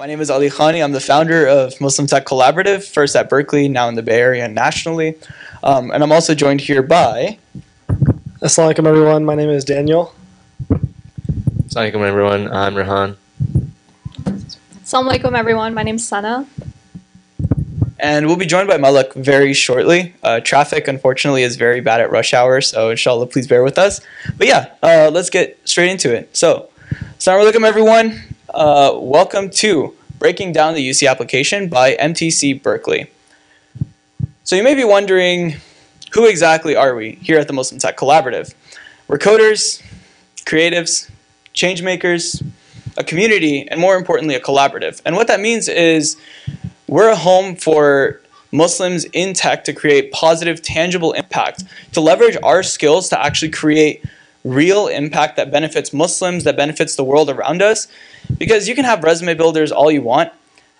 My name is Ali Khani. I'm the founder of Muslim Tech Collaborative, first at Berkeley, now in the Bay Area and nationally. Um, and I'm also joined here by. Assalamu alaikum, everyone. My name is Daniel. Assalamu alaikum, everyone. I'm Raihan. Assalamu alaikum, everyone. My name's Sana. And we'll be joined by Malik very shortly. Uh, traffic, unfortunately, is very bad at rush hour, so inshallah, please bear with us. But yeah, uh, let's get straight into it. So, Assalamu alaikum, everyone. Uh, welcome to Breaking Down the UC Application by MTC Berkeley. So you may be wondering, who exactly are we here at the Muslim Tech Collaborative? We're coders, creatives, change makers, a community, and more importantly, a collaborative. And what that means is we're a home for Muslims in tech to create positive, tangible impact, to leverage our skills to actually create real impact that benefits Muslims, that benefits the world around us. Because you can have resume builders all you want,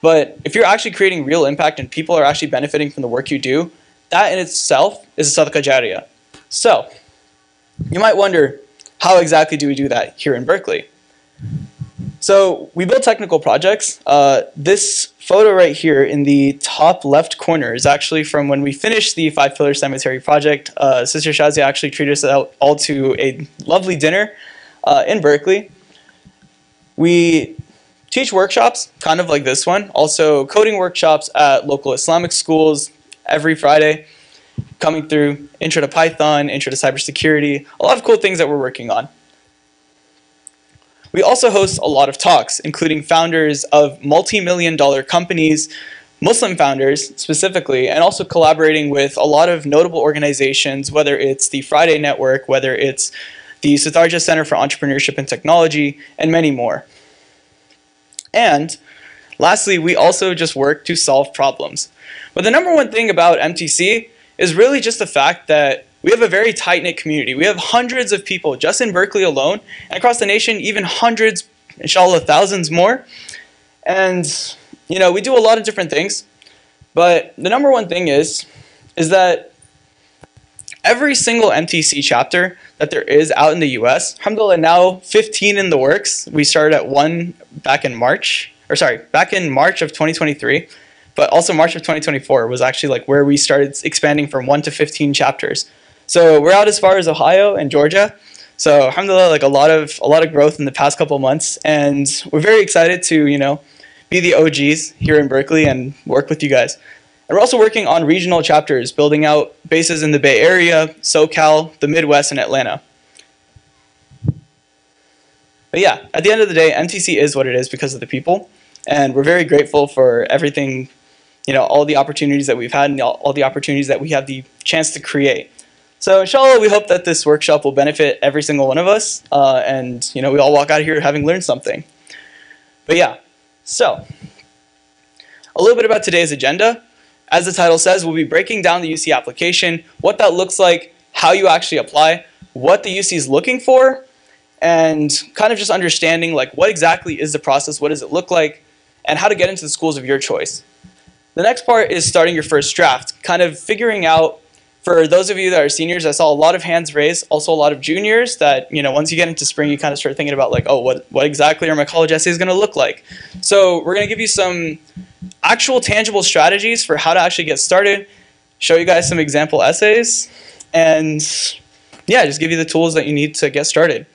but if you're actually creating real impact and people are actually benefiting from the work you do, that in itself is a sadaqah jariyah. So, you might wonder, how exactly do we do that here in Berkeley? So we build technical projects. Uh, this photo right here in the top left corner is actually from when we finished the Five Pillar Cemetery project. Uh, Sister Shazia actually treated us all to a lovely dinner uh, in Berkeley. We teach workshops, kind of like this one. Also coding workshops at local Islamic schools every Friday, coming through Intro to Python, Intro to Cybersecurity, a lot of cool things that we're working on. We also host a lot of talks, including founders of multi-million dollar companies, Muslim founders specifically, and also collaborating with a lot of notable organizations, whether it's the Friday Network, whether it's the Sutardja Center for Entrepreneurship and Technology, and many more. And lastly, we also just work to solve problems. But the number one thing about MTC is really just the fact that we have a very tight-knit community. We have hundreds of people just in Berkeley alone, and across the nation, even hundreds, inshallah, thousands more. And, you know, we do a lot of different things. But the number one thing is, is that every single MTC chapter that there is out in the US, alhamdulillah, now 15 in the works. We started at one back in March, or sorry, back in March of 2023. But also March of 2024 was actually like where we started expanding from one to 15 chapters. So we're out as far as Ohio and Georgia. So alhamdulillah, like a lot of a lot of growth in the past couple months, and we're very excited to you know be the OGs here in Berkeley and work with you guys. And we're also working on regional chapters, building out bases in the Bay Area, SoCal, the Midwest, and Atlanta. But yeah, at the end of the day, MTC is what it is because of the people, and we're very grateful for everything, you know, all the opportunities that we've had and all, all the opportunities that we have the chance to create. So inshallah, we hope that this workshop will benefit every single one of us, uh, and you know, we all walk out of here having learned something. But yeah, so a little bit about today's agenda. As the title says, we'll be breaking down the UC application, what that looks like, how you actually apply, what the UC is looking for, and kind of just understanding like what exactly is the process, what does it look like, and how to get into the schools of your choice. The next part is starting your first draft, kind of figuring out for those of you that are seniors, I saw a lot of hands raised, also a lot of juniors that, you know, once you get into spring, you kind of start thinking about like, oh, what, what exactly are my college essays going to look like? So we're going to give you some actual tangible strategies for how to actually get started, show you guys some example essays, and yeah, just give you the tools that you need to get started.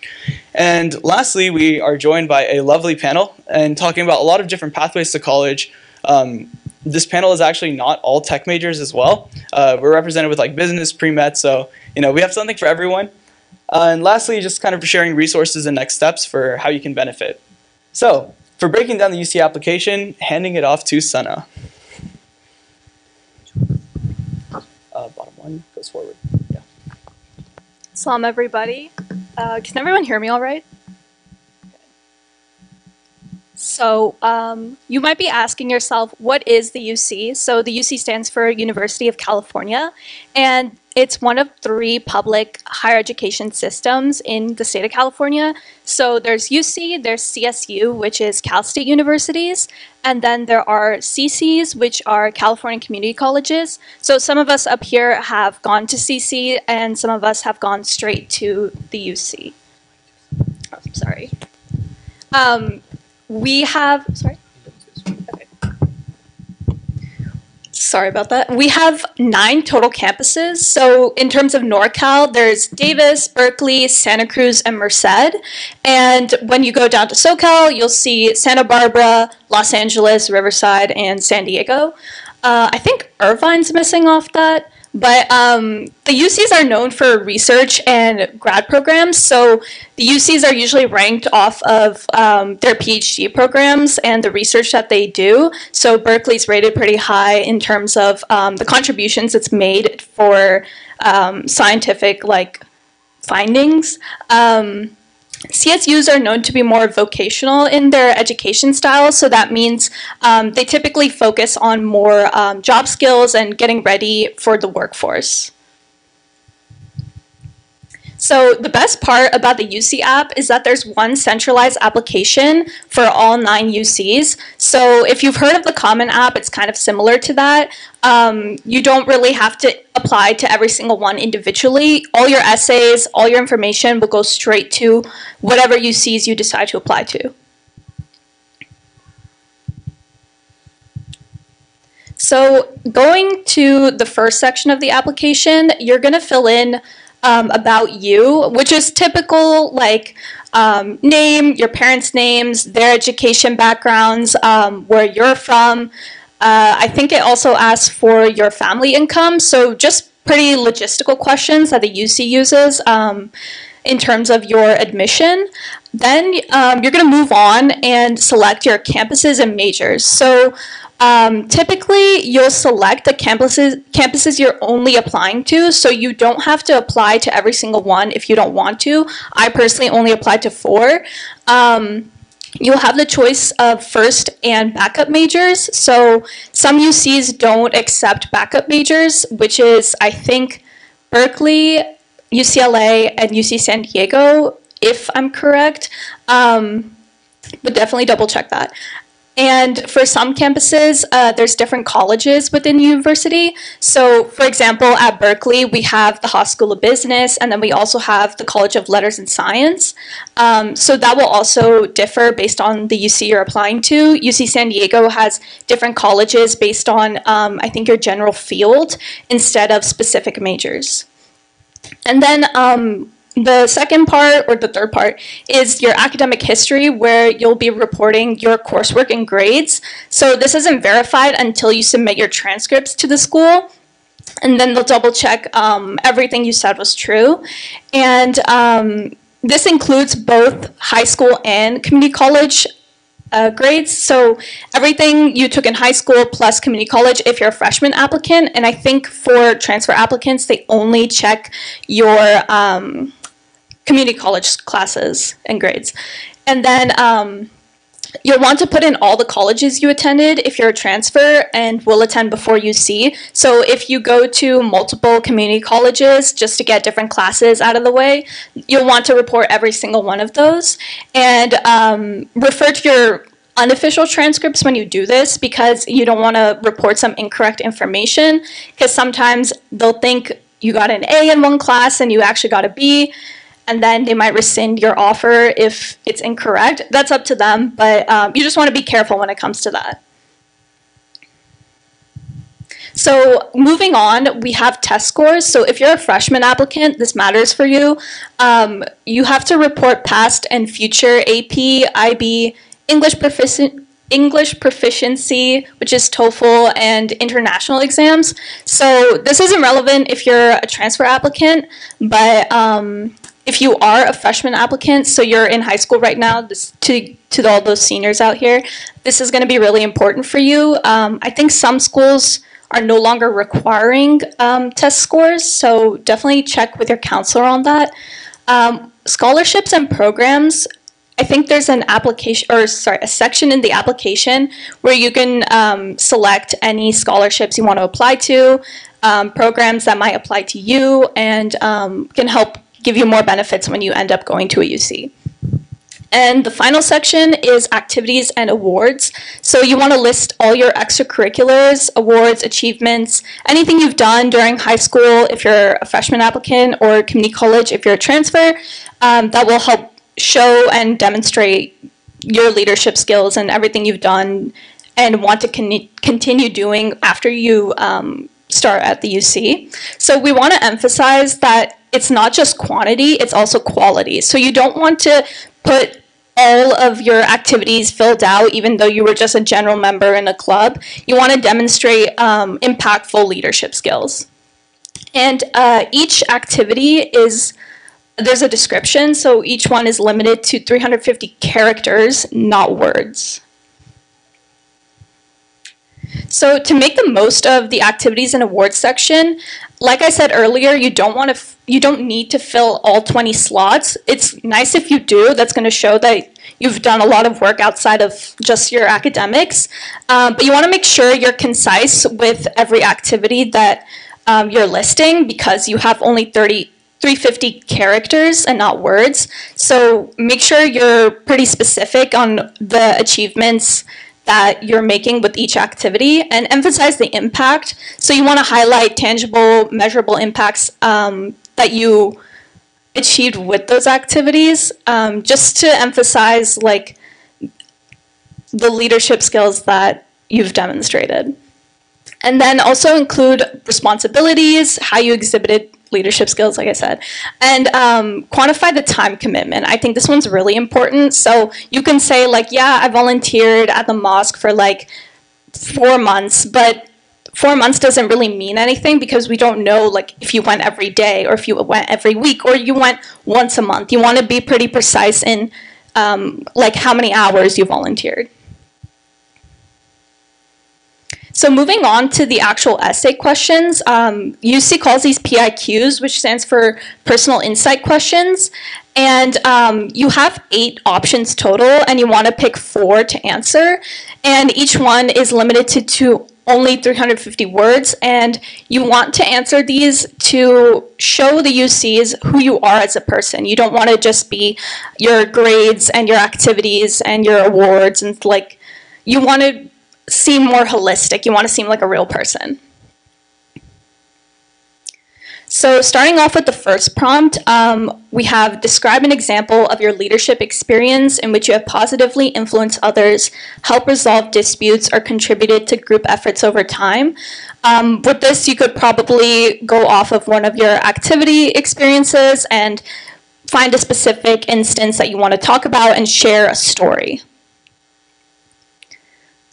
And lastly, we are joined by a lovely panel and talking about a lot of different pathways to college, um, this panel is actually not all tech majors as well. Uh, we're represented with like business, pre-med, so you know we have something for everyone. Uh, and lastly, just kind of sharing resources and next steps for how you can benefit. So for breaking down the UC application, handing it off to Sana. Uh, bottom one goes forward. Yeah. Salam, everybody. Uh, can everyone hear me all right? So um, you might be asking yourself, what is the UC? So the UC stands for University of California, and it's one of three public higher education systems in the state of California. So there's UC, there's CSU, which is Cal State Universities, and then there are CCs, which are California Community Colleges. So some of us up here have gone to CC, and some of us have gone straight to the UC. Oh, sorry. Um, we have, sorry. Sorry about that. We have nine total campuses. So, in terms of NorCal, there's Davis, Berkeley, Santa Cruz, and Merced. And when you go down to SoCal, you'll see Santa Barbara, Los Angeles, Riverside, and San Diego. Uh, I think Irvine's missing off that. But um, the UCs are known for research and grad programs, so the UCs are usually ranked off of um, their PhD programs and the research that they do. So Berkeley's rated pretty high in terms of um, the contributions it's made for um, scientific like findings. Um, CSUs are known to be more vocational in their education style, so that means um, they typically focus on more um, job skills and getting ready for the workforce. So the best part about the UC app is that there's one centralized application for all nine UCs. So if you've heard of the Common App, it's kind of similar to that. Um, you don't really have to apply to every single one individually. All your essays, all your information will go straight to whatever UCs you decide to apply to. So going to the first section of the application, you're going to fill in um, about you, which is typical like um, name, your parents' names, their education backgrounds, um, where you're from. Uh, I think it also asks for your family income, so just pretty logistical questions that the UC uses um, in terms of your admission. Then um, you're going to move on and select your campuses and majors. So um, typically, you'll select the campuses campuses you're only applying to, so you don't have to apply to every single one if you don't want to. I personally only applied to four. Um, you'll have the choice of first and backup majors. So some UCs don't accept backup majors, which is I think Berkeley, UCLA, and UC San Diego, if I'm correct. Um, but definitely double check that. And for some campuses, uh, there's different colleges within the university. So, for example, at Berkeley, we have the Haas School of Business, and then we also have the College of Letters and Science. Um, so that will also differ based on the UC you're applying to. UC San Diego has different colleges based on, um, I think, your general field instead of specific majors. And then um, the second part, or the third part, is your academic history, where you'll be reporting your coursework and grades. So this isn't verified until you submit your transcripts to the school, and then they'll double check um, everything you said was true. And um, this includes both high school and community college uh, grades. So everything you took in high school plus community college if you're a freshman applicant. And I think for transfer applicants, they only check your um, community college classes and grades. And then um, you'll want to put in all the colleges you attended if you're a transfer and will attend before UC. So if you go to multiple community colleges just to get different classes out of the way, you'll want to report every single one of those. And um, refer to your unofficial transcripts when you do this because you don't want to report some incorrect information because sometimes they'll think you got an A in one class and you actually got a B and then they might rescind your offer if it's incorrect. That's up to them, but um, you just want to be careful when it comes to that. So moving on, we have test scores. So if you're a freshman applicant, this matters for you. Um, you have to report past and future AP, IB, English proficient, English proficiency, which is TOEFL and international exams. So this isn't relevant if you're a transfer applicant, but um, if you are a freshman applicant, so you're in high school right now, this, to, to all those seniors out here, this is going to be really important for you. Um, I think some schools are no longer requiring um, test scores, so definitely check with your counselor on that. Um, scholarships and programs, I think there's an application, or sorry, a section in the application where you can um, select any scholarships you want to apply to, um, programs that might apply to you, and um, can help give you more benefits when you end up going to a UC. And the final section is activities and awards. So you want to list all your extracurriculars, awards, achievements, anything you've done during high school if you're a freshman applicant or community college if you're a transfer. Um, that will help show and demonstrate your leadership skills and everything you've done and want to con- continue doing after you um, start at the UC. So we want to emphasize that it's not just quantity, it's also quality. So you don't want to put all of your activities filled out, even though you were just a general member in a club. You want to demonstrate um, impactful leadership skills. And uh, each activity is there's a description, so each one is limited to 350 characters, not words. So to make the most of the activities and awards section, like I said earlier, you don't want to you don't need to fill all 20 slots. It's nice if you do. That's going to show that you've done a lot of work outside of just your academics. Um, but you want to make sure you're concise with every activity that um, you're listing because you have only 30 350 characters and not words. So make sure you're pretty specific on the achievements that you're making with each activity and emphasize the impact. So you want to highlight tangible, measurable impacts um, that you achieved with those activities, um, just to emphasize like the leadership skills that you've demonstrated. And then also include responsibilities, how you exhibited leadership skills, like I said, and um, quantify the time commitment. I think this one's really important. So you can say like, yeah, I volunteered at the mosque for like four months, but four months doesn't really mean anything because we don't know like if you went every day or if you went every week or you went once a month. You want to be pretty precise in um, like how many hours you volunteered. So moving on to the actual essay questions, um, UC calls these PIQs, which stands for Personal Insight Questions. And um, you have eight options total, and you want to pick four to answer. And each one is limited to two, only 350 words. And you want to answer these to show the UCs who you are as a person. You don't want to just be your grades and your activities and your awards and like, you want to seem more holistic. You want to seem like a real person. So starting off with the first prompt, um, we have describe an example of your leadership experience in which you have positively influenced others, helped resolve disputes, or contributed to group efforts over time. Um, with this, you could probably go off of one of your activity experiences and find a specific instance that you want to talk about and share a story.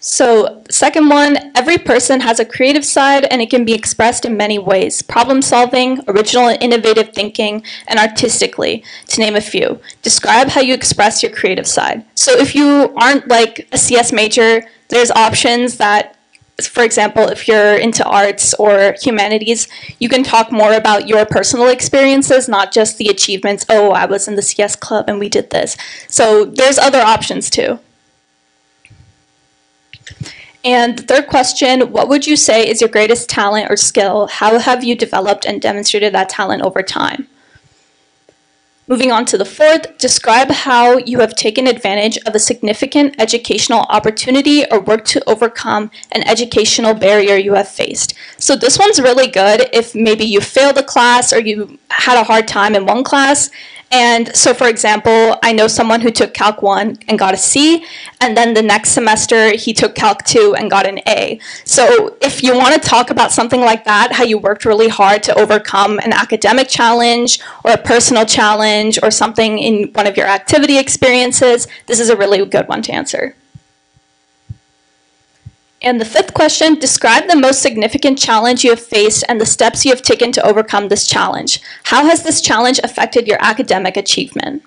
So, second one, every person has a creative side and it can be expressed in many ways problem solving, original and innovative thinking, and artistically, to name a few. Describe how you express your creative side. So, if you aren't like a CS major, there's options that, for example, if you're into arts or humanities, you can talk more about your personal experiences, not just the achievements. Oh, I was in the CS club and we did this. So, there's other options too. And the third question, what would you say is your greatest talent or skill? How have you developed and demonstrated that talent over time? Moving on to the fourth, describe how you have taken advantage of a significant educational opportunity or worked to overcome an educational barrier you have faced. So this one's really good if maybe you failed a class or you had a hard time in one class and so, for example, I know someone who took Calc 1 and got a C, and then the next semester he took Calc 2 and got an A. So, if you want to talk about something like that, how you worked really hard to overcome an academic challenge or a personal challenge or something in one of your activity experiences, this is a really good one to answer. And the fifth question, describe the most significant challenge you have faced and the steps you have taken to overcome this challenge. How has this challenge affected your academic achievement?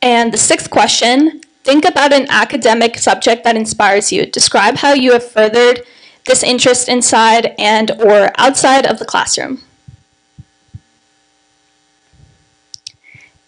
And the sixth question, think about an academic subject that inspires you. Describe how you have furthered this interest inside and or outside of the classroom.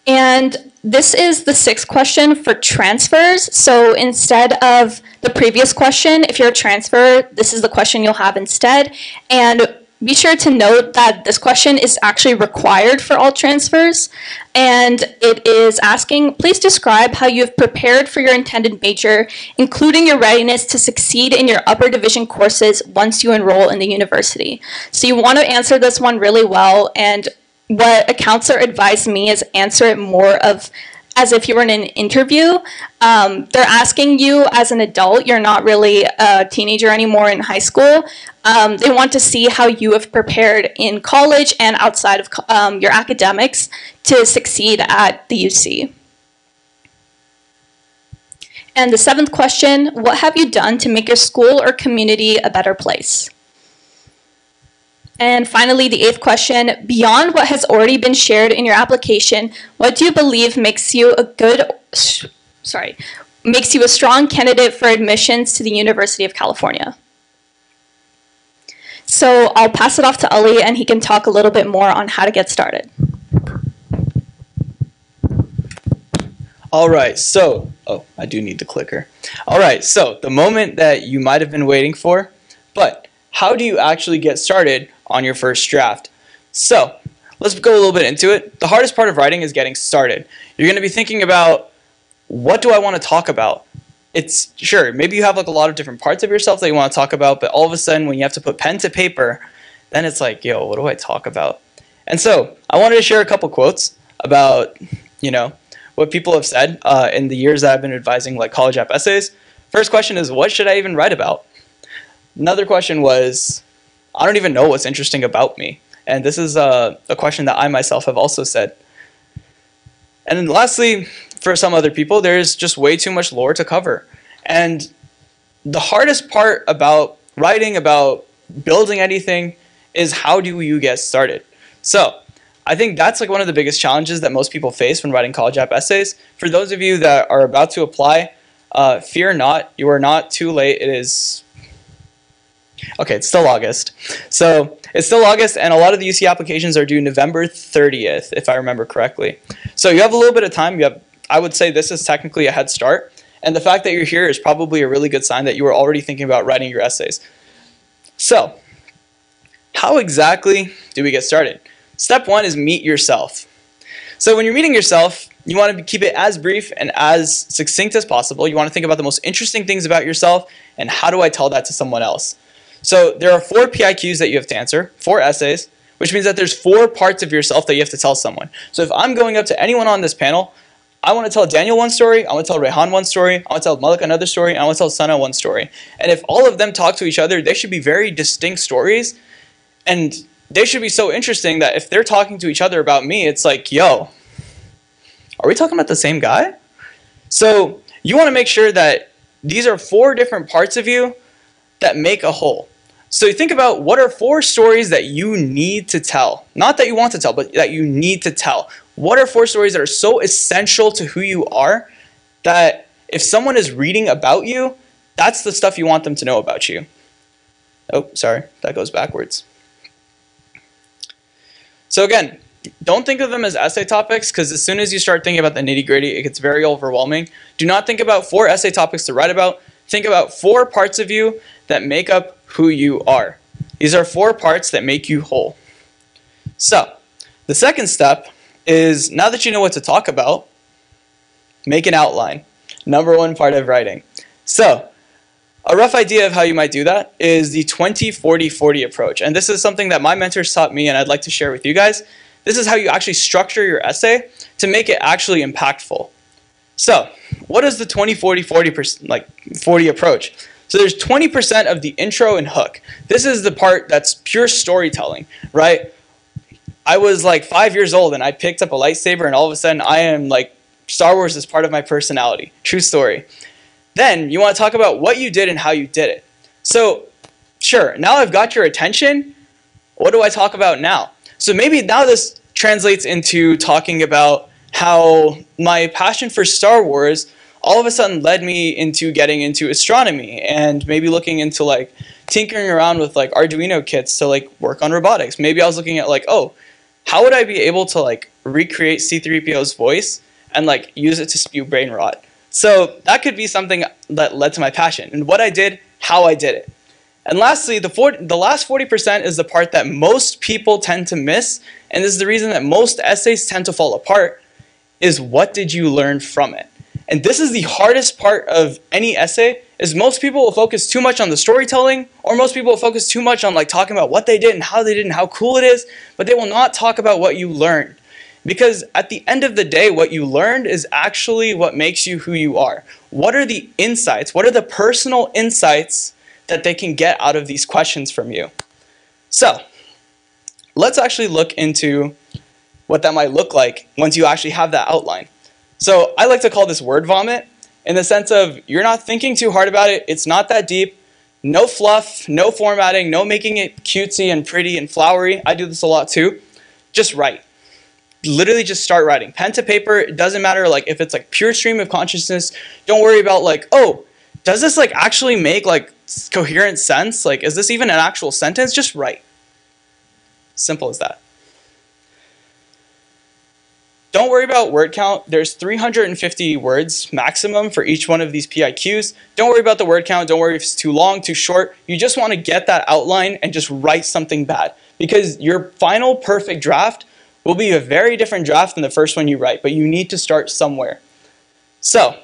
And this is the sixth question for transfers. So instead of the previous question, if you're a transfer, this is the question you'll have instead. And be sure to note that this question is actually required for all transfers. And it is asking, please describe how you have prepared for your intended major, including your readiness to succeed in your upper division courses once you enroll in the university. So you want to answer this one really well. And what a counselor advised me is answer it more of as if you were in an interview. Um, they're asking you as an adult, you're not really a teenager anymore in high school. Um, they want to see how you have prepared in college and outside of um, your academics to succeed at the UC. And the seventh question What have you done to make your school or community a better place? And finally, the eighth question Beyond what has already been shared in your application, what do you believe makes you a good, sorry, makes you a strong candidate for admissions to the University of California? So I'll pass it off to Ali and he can talk a little bit more on how to get started. All right, so, oh, I do need the clicker. All right, so the moment that you might have been waiting for, but how do you actually get started on your first draft? So, let's go a little bit into it. The hardest part of writing is getting started. You're going to be thinking about what do I want to talk about? It's sure, maybe you have like a lot of different parts of yourself that you want to talk about, but all of a sudden when you have to put pen to paper, then it's like, yo, what do I talk about? And so, I wanted to share a couple quotes about, you know, what people have said uh, in the years that I've been advising like college app essays. First question is, what should I even write about? Another question was, I don't even know what's interesting about me. And this is uh, a question that I myself have also said. And then lastly, for some other people, there's just way too much lore to cover. And the hardest part about writing, about building anything, is how do you get started? So, I think that's like one of the biggest challenges that most people face when writing college app essays. For those of you that are about to apply, uh, fear not, you are not too late. It is okay. It's still August, so it's still August, and a lot of the UC applications are due November 30th, if I remember correctly. So you have a little bit of time. You have, I would say, this is technically a head start, and the fact that you're here is probably a really good sign that you are already thinking about writing your essays. So, how exactly do we get started? Step one is meet yourself. So when you're meeting yourself, you want to keep it as brief and as succinct as possible. You want to think about the most interesting things about yourself and how do I tell that to someone else. So there are four PIQs that you have to answer, four essays, which means that there's four parts of yourself that you have to tell someone. So if I'm going up to anyone on this panel, I want to tell Daniel one story, I want to tell Raihan one story, I want to tell Malik another story, I want to tell Sana one story. And if all of them talk to each other, they should be very distinct stories. And they should be so interesting that if they're talking to each other about me, it's like, yo, are we talking about the same guy? So you want to make sure that these are four different parts of you that make a whole. So you think about what are four stories that you need to tell. Not that you want to tell, but that you need to tell. What are four stories that are so essential to who you are that if someone is reading about you, that's the stuff you want them to know about you. Oh, sorry, that goes backwards. So again, don't think of them as essay topics because as soon as you start thinking about the nitty gritty, it gets very overwhelming. Do not think about four essay topics to write about. Think about four parts of you that make up who you are. These are four parts that make you whole. So, the second step is now that you know what to talk about, make an outline. Number one part of writing. So, a rough idea of how you might do that is the 20 40 40 approach. And this is something that my mentors taught me and I'd like to share with you guys. This is how you actually structure your essay to make it actually impactful. So, what is the 20 40 40 like 40 approach? So there's 20% of the intro and hook. This is the part that's pure storytelling, right? I was like 5 years old and I picked up a lightsaber and all of a sudden I am like Star Wars is part of my personality. True story. Then you want to talk about what you did and how you did it. So, sure, now I've got your attention. What do I talk about now? So maybe now this translates into talking about how my passion for Star Wars all of a sudden led me into getting into astronomy and maybe looking into like tinkering around with like Arduino kits to like work on robotics. Maybe I was looking at like, oh, how would I be able to like recreate C3PO's voice and like use it to spew brain rot? So that could be something that led to my passion and what I did, how I did it. And lastly, the, 40, the last 40% is the part that most people tend to miss, and this is the reason that most essays tend to fall apart, is what did you learn from it? And this is the hardest part of any essay, is most people will focus too much on the storytelling, or most people will focus too much on like talking about what they did and how they did and how cool it is, but they will not talk about what you learned. Because at the end of the day, what you learned is actually what makes you who you are. What are the insights? What are the personal insights that they can get out of these questions from you? So, let's actually look into what that might look like once you actually have that outline. So, I like to call this word vomit in the sense of you're not thinking too hard about it, it's not that deep, no fluff, no formatting, no making it cutesy and pretty and flowery. I do this a lot too. Just write. Literally just start writing. Pen to paper, it doesn't matter like if it's like pure stream of consciousness. Don't worry about like, oh, does this like actually make like coherent sense? Like is this even an actual sentence? Just write. Simple as that. Don't worry about word count. There's 350 words maximum for each one of these PIQs. Don't worry about the word count. Don't worry if it's too long, too short. You just want to get that outline and just write something bad because your final perfect draft will be a very different draft than the first one you write, but you need to start somewhere. So,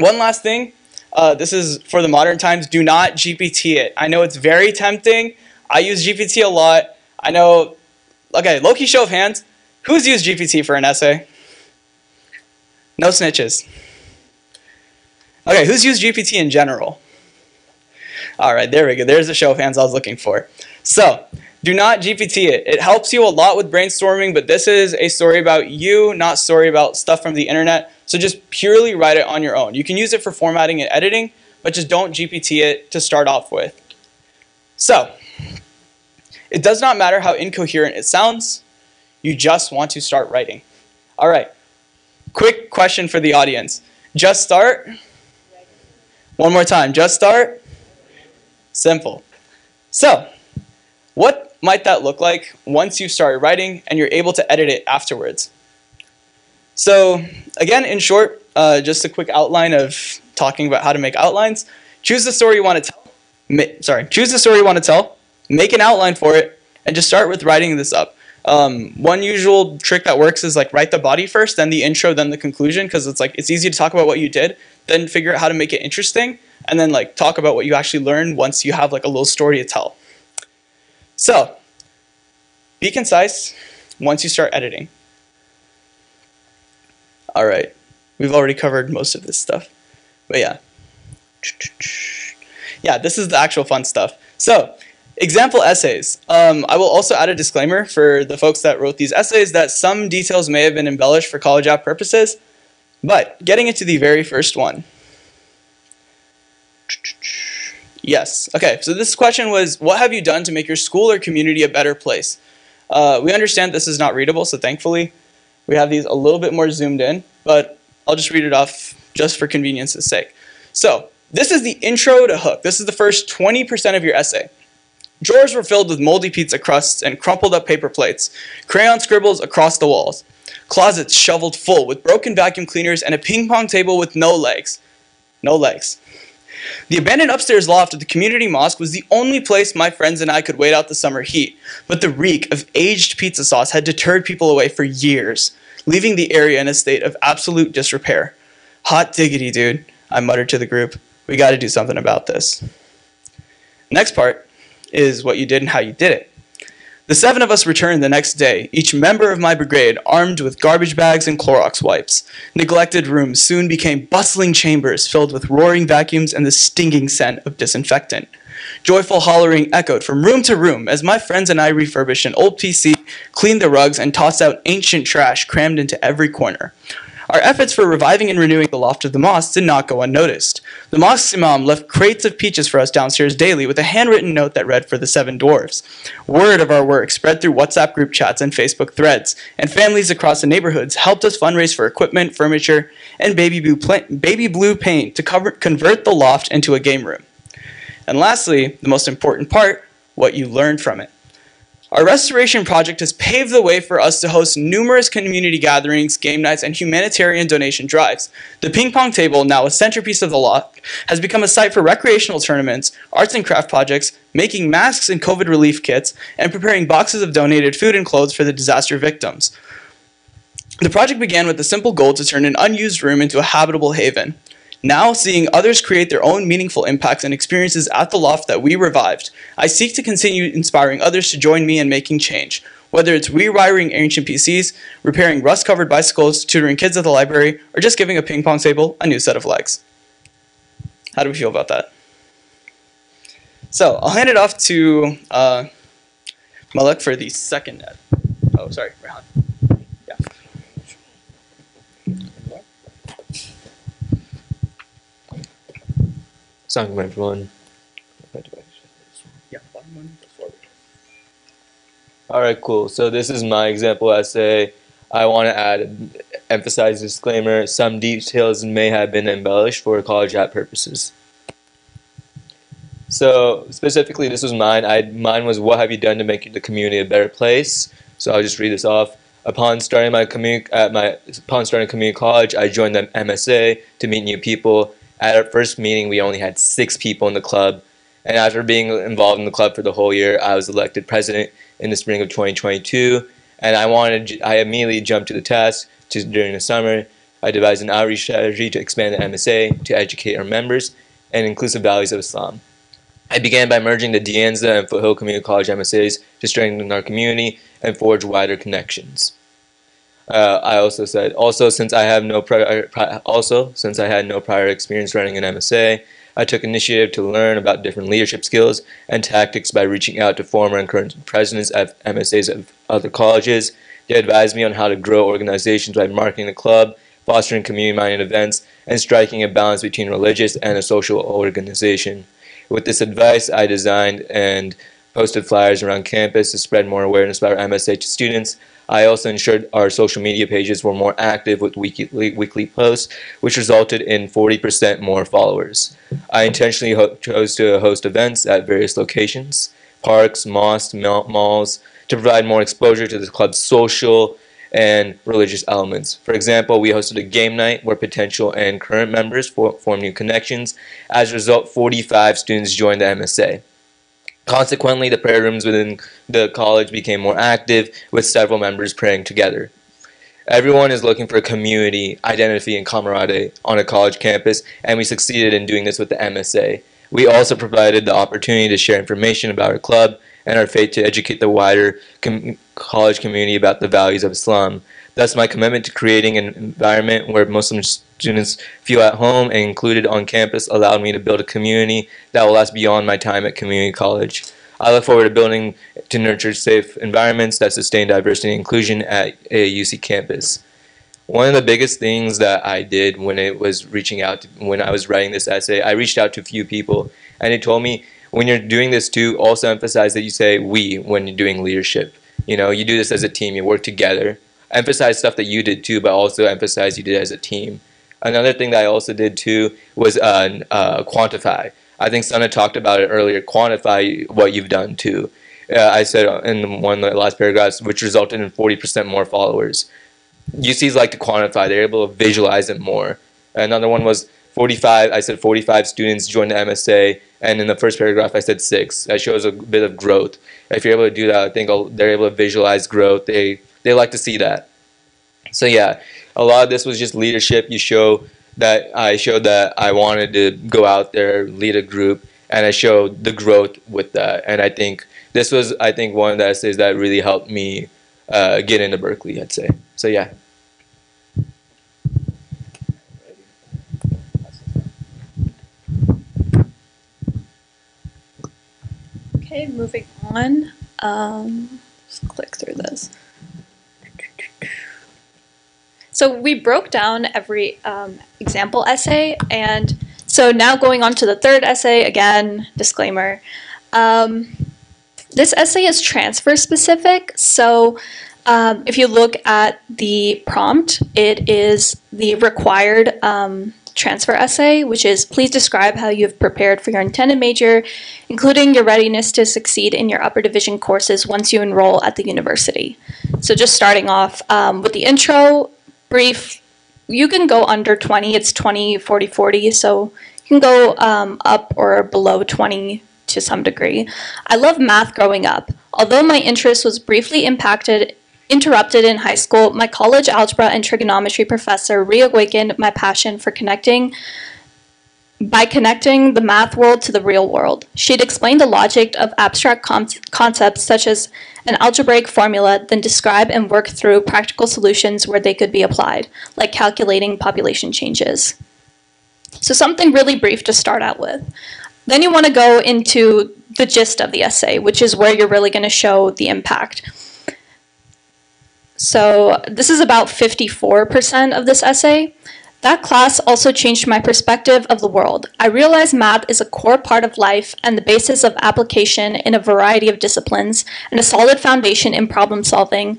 one last thing. Uh, this is for the modern times. Do not GPT it. I know it's very tempting. I use GPT a lot. I know, okay, low key show of hands. Who's used GPT for an essay? No snitches. Okay, who's used GPT in general? All right, there we go. There's the show of hands I was looking for. So, do not GPT it. It helps you a lot with brainstorming, but this is a story about you, not story about stuff from the internet. So just purely write it on your own. You can use it for formatting and editing, but just don't GPT it to start off with. So, it does not matter how incoherent it sounds. You just want to start writing. All right. Quick question for the audience. Just start. One more time. Just start. Simple. So, what might that look like once you've started writing and you're able to edit it afterwards? So, again, in short, uh, just a quick outline of talking about how to make outlines. Choose the story you want to tell. Ma sorry, choose the story you want to tell. Make an outline for it, and just start with writing this up. Um, one usual trick that works is like write the body first, then the intro, then the conclusion, because it's like it's easy to talk about what you did, then figure out how to make it interesting, and then like talk about what you actually learned once you have like a little story to tell. So, be concise once you start editing. All right, we've already covered most of this stuff, but yeah. Yeah, this is the actual fun stuff. So, Example essays. Um, I will also add a disclaimer for the folks that wrote these essays that some details may have been embellished for college app purposes. But getting into the very first one. Yes. Okay, so this question was, what have you done to make your school or community a better place? Uh, we understand this is not readable, so thankfully we have these a little bit more zoomed in, but I'll just read it off just for convenience's sake. So this is the intro to Hook. This is the first 20% of your essay. Drawers were filled with moldy pizza crusts and crumpled up paper plates, crayon scribbles across the walls, closets shoveled full with broken vacuum cleaners, and a ping pong table with no legs. No legs. The abandoned upstairs loft of the community mosque was the only place my friends and I could wait out the summer heat, but the reek of aged pizza sauce had deterred people away for years, leaving the area in a state of absolute disrepair. Hot diggity, dude, I muttered to the group. We gotta do something about this. Next part is what you did and how you did it. The seven of us returned the next day, each member of my brigade armed with garbage bags and Clorox wipes. Neglected rooms soon became bustling chambers filled with roaring vacuums and the stinging scent of disinfectant. Joyful hollering echoed from room to room as my friends and I refurbished an old PC, cleaned the rugs, and tossed out ancient trash crammed into every corner. Our efforts for reviving and renewing the loft of the mosque did not go unnoticed. The mosque's imam left crates of peaches for us downstairs daily with a handwritten note that read for the seven dwarves. Word of our work spread through WhatsApp group chats and Facebook threads, and families across the neighborhoods helped us fundraise for equipment, furniture, and baby blue, baby blue paint to cover, convert the loft into a game room. And lastly, the most important part, what you learned from it. Our restoration project has paved the way for us to host numerous community gatherings, game nights, and humanitarian donation drives. The ping pong table, now a centerpiece of the lot, has become a site for recreational tournaments, arts and craft projects, making masks and COVID relief kits, and preparing boxes of donated food and clothes for the disaster victims. The project began with the simple goal to turn an unused room into a habitable haven. Now, seeing others create their own meaningful impacts and experiences at the loft that we revived, I seek to continue inspiring others to join me in making change. Whether it's rewiring ancient PCs, repairing rust covered bicycles, tutoring kids at the library, or just giving a ping pong table a new set of legs. How do we feel about that? So I'll hand it off to uh, Malik for the second. Oh, sorry, Raihan. Yeah. Assalamualaikum everyone. Yeah. bottom one forward. All right, cool. So this is my example essay. I want to add, emphasize disclaimer, some details may have been embellished for college app purposes. So specifically, this was mine. I mine was what have you done to make the community a better place? So I'll just read this off. Upon starting my community at my upon starting community college, I joined the MSA to meet new people. At our first meeting, we only had six people in the club, and after being involved in the club for the whole year, I was elected president in the spring of 2022. And I wanted, I immediately jumped to the task to, during the summer. I devised an outreach strategy to expand the MSA to educate our members and inclusive values of Islam. I began by merging the De Anza and Foothill Community College MSAs to strengthen our community and forge wider connections. Uh, I also said, also since I have no prior, also since I had no prior experience running an MSA, I took initiative to learn about different leadership skills and tactics by reaching out to former and current presidents of MSAs of other colleges. They advised me on how to grow organizations by marketing the club, fostering community-minded events, and striking a balance between religious and a social organization. With this advice, I designed and posted flyers around campus to spread more awareness about MSA to students. I also ensured our social media pages were more active with weekly, weekly posts, which resulted in 40% more followers. I intentionally chose to host events at various locations, parks, mosques, malls, to provide more exposure to the club's social and religious elements. For example, we hosted a game night where potential and current members for, form new connections. As a result, 45 students joined the MSA. Consequently, the prayer rooms within the college became more active, with several members praying together. Everyone is looking for a community, identity, and camaraderie on a college campus, and we succeeded in doing this with the MSA. We also provided the opportunity to share information about our club and our faith to educate the wider com college community about the values of Islam. Thus, my commitment to creating an environment where Muslim students feel at home and included on campus allowed me to build a community that will last beyond my time at community college. I look forward to building to nurture safe environments that sustain diversity and inclusion at a UC campus. One of the biggest things that I did when it was reaching out, to, when I was writing this essay, I reached out to a few people and they told me when you're doing this too, also emphasize that you say we when you're doing leadership. You know, you do this as a team, you work together emphasize stuff that you did too, but also emphasize you did as a team. Another thing that I also did too was uh, uh, quantify. I think Sana talked about it earlier. Quantify what you've done too. Uh, I said in one of the last paragraphs, which resulted in 40% more followers. UCs like to quantify; they're able to visualize it more. Another one was 45. I said 45 students joined the MSA, and in the first paragraph I said six. That shows a bit of growth. If you're able to do that, I think they're able to visualize growth. They they like to see that. So yeah, a lot of this was just leadership. You show that I showed that I wanted to go out there, lead a group, and I showed the growth with that. And I think this was, I think, one of the essays that really helped me uh, get into Berkeley. I'd say. So yeah. Okay, moving on. Um, let's click through this. So we broke down every um, example essay, and so now going on to the third essay, again, disclaimer. Um, this essay is transfer specific, so um, if you look at the prompt, it is the required um, transfer essay, which is please describe how you have prepared for your intended major, including your readiness to succeed in your upper division courses once you enroll at the university. So just starting off um, with the intro, brief. You can go under 20, it's 20, 40, 40, so you can go um, up or below 20 to some degree. I love math growing up. Although my interest was briefly impacted interrupted in high school, my college algebra and trigonometry professor reawakened my passion for connecting by connecting the math world to the real world. She'd explain the logic of abstract concepts such as an algebraic formula, then describe and work through practical solutions where they could be applied, like calculating population changes. So, something really brief to start out with. Then you want to go into the gist of the essay, which is where you're really going to show the impact. So, this is about 54% of this essay. That class also changed my perspective of the world. I realized math is a core part of life and the basis of application in a variety of disciplines, and a solid foundation in problem solving,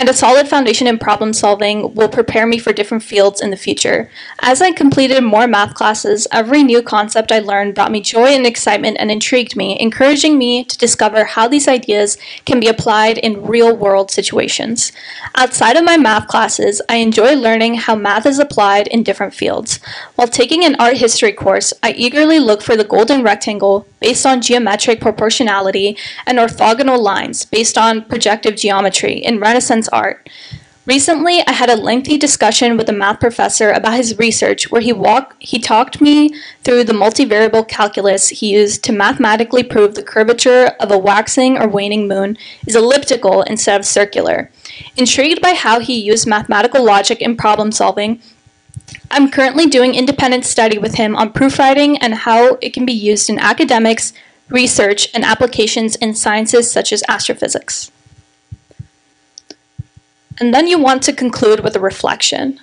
and a solid foundation in problem solving will prepare me for different fields in the future. As I completed more math classes, every new concept I learned brought me joy and excitement and intrigued me, encouraging me to discover how these ideas can be applied in real world situations. Outside of my math classes, I enjoy learning how math is applied in different fields. While taking an art history course, I eagerly look for the golden rectangle based on geometric proportionality and orthogonal lines based on projective geometry in Renaissance art. Recently, I had a lengthy discussion with a math professor about his research where he walk, he talked me through the multivariable calculus he used to mathematically prove the curvature of a waxing or waning moon is elliptical instead of circular. Intrigued by how he used mathematical logic in problem solving, I'm currently doing independent study with him on proofwriting and how it can be used in academics, research, and applications in sciences such as astrophysics. And then you want to conclude with a reflection.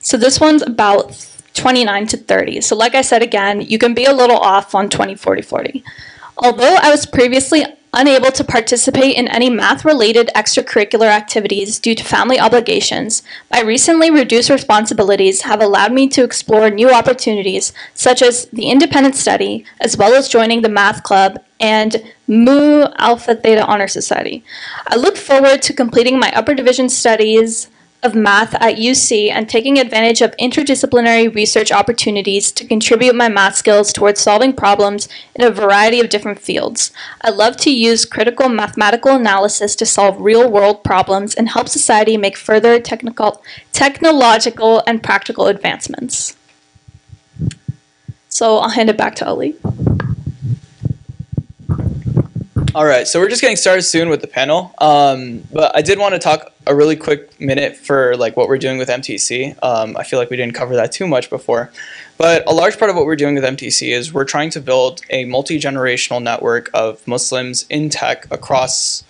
So this one's about 29 to 30. So like I said again, you can be a little off on 20, 40, 40. Although I was previously unable to participate in any math related extracurricular activities due to family obligations, my recently reduced responsibilities have allowed me to explore new opportunities such as the independent study, as well as joining the math club and Mu Alpha Theta Honor Society. I look forward to completing my upper division studies of math at UC and taking advantage of interdisciplinary research opportunities to contribute my math skills towards solving problems in a variety of different fields. I love to use critical mathematical analysis to solve real world problems and help society make further technical, technological and practical advancements. So I'll hand it back to Ali. All right, so we're just getting started soon with the panel, um, but I did want to talk a really quick minute for like what we're doing with MTC. Um, I feel like we didn't cover that too much before, but a large part of what we're doing with MTC is we're trying to build a multi-generational network of Muslims in tech across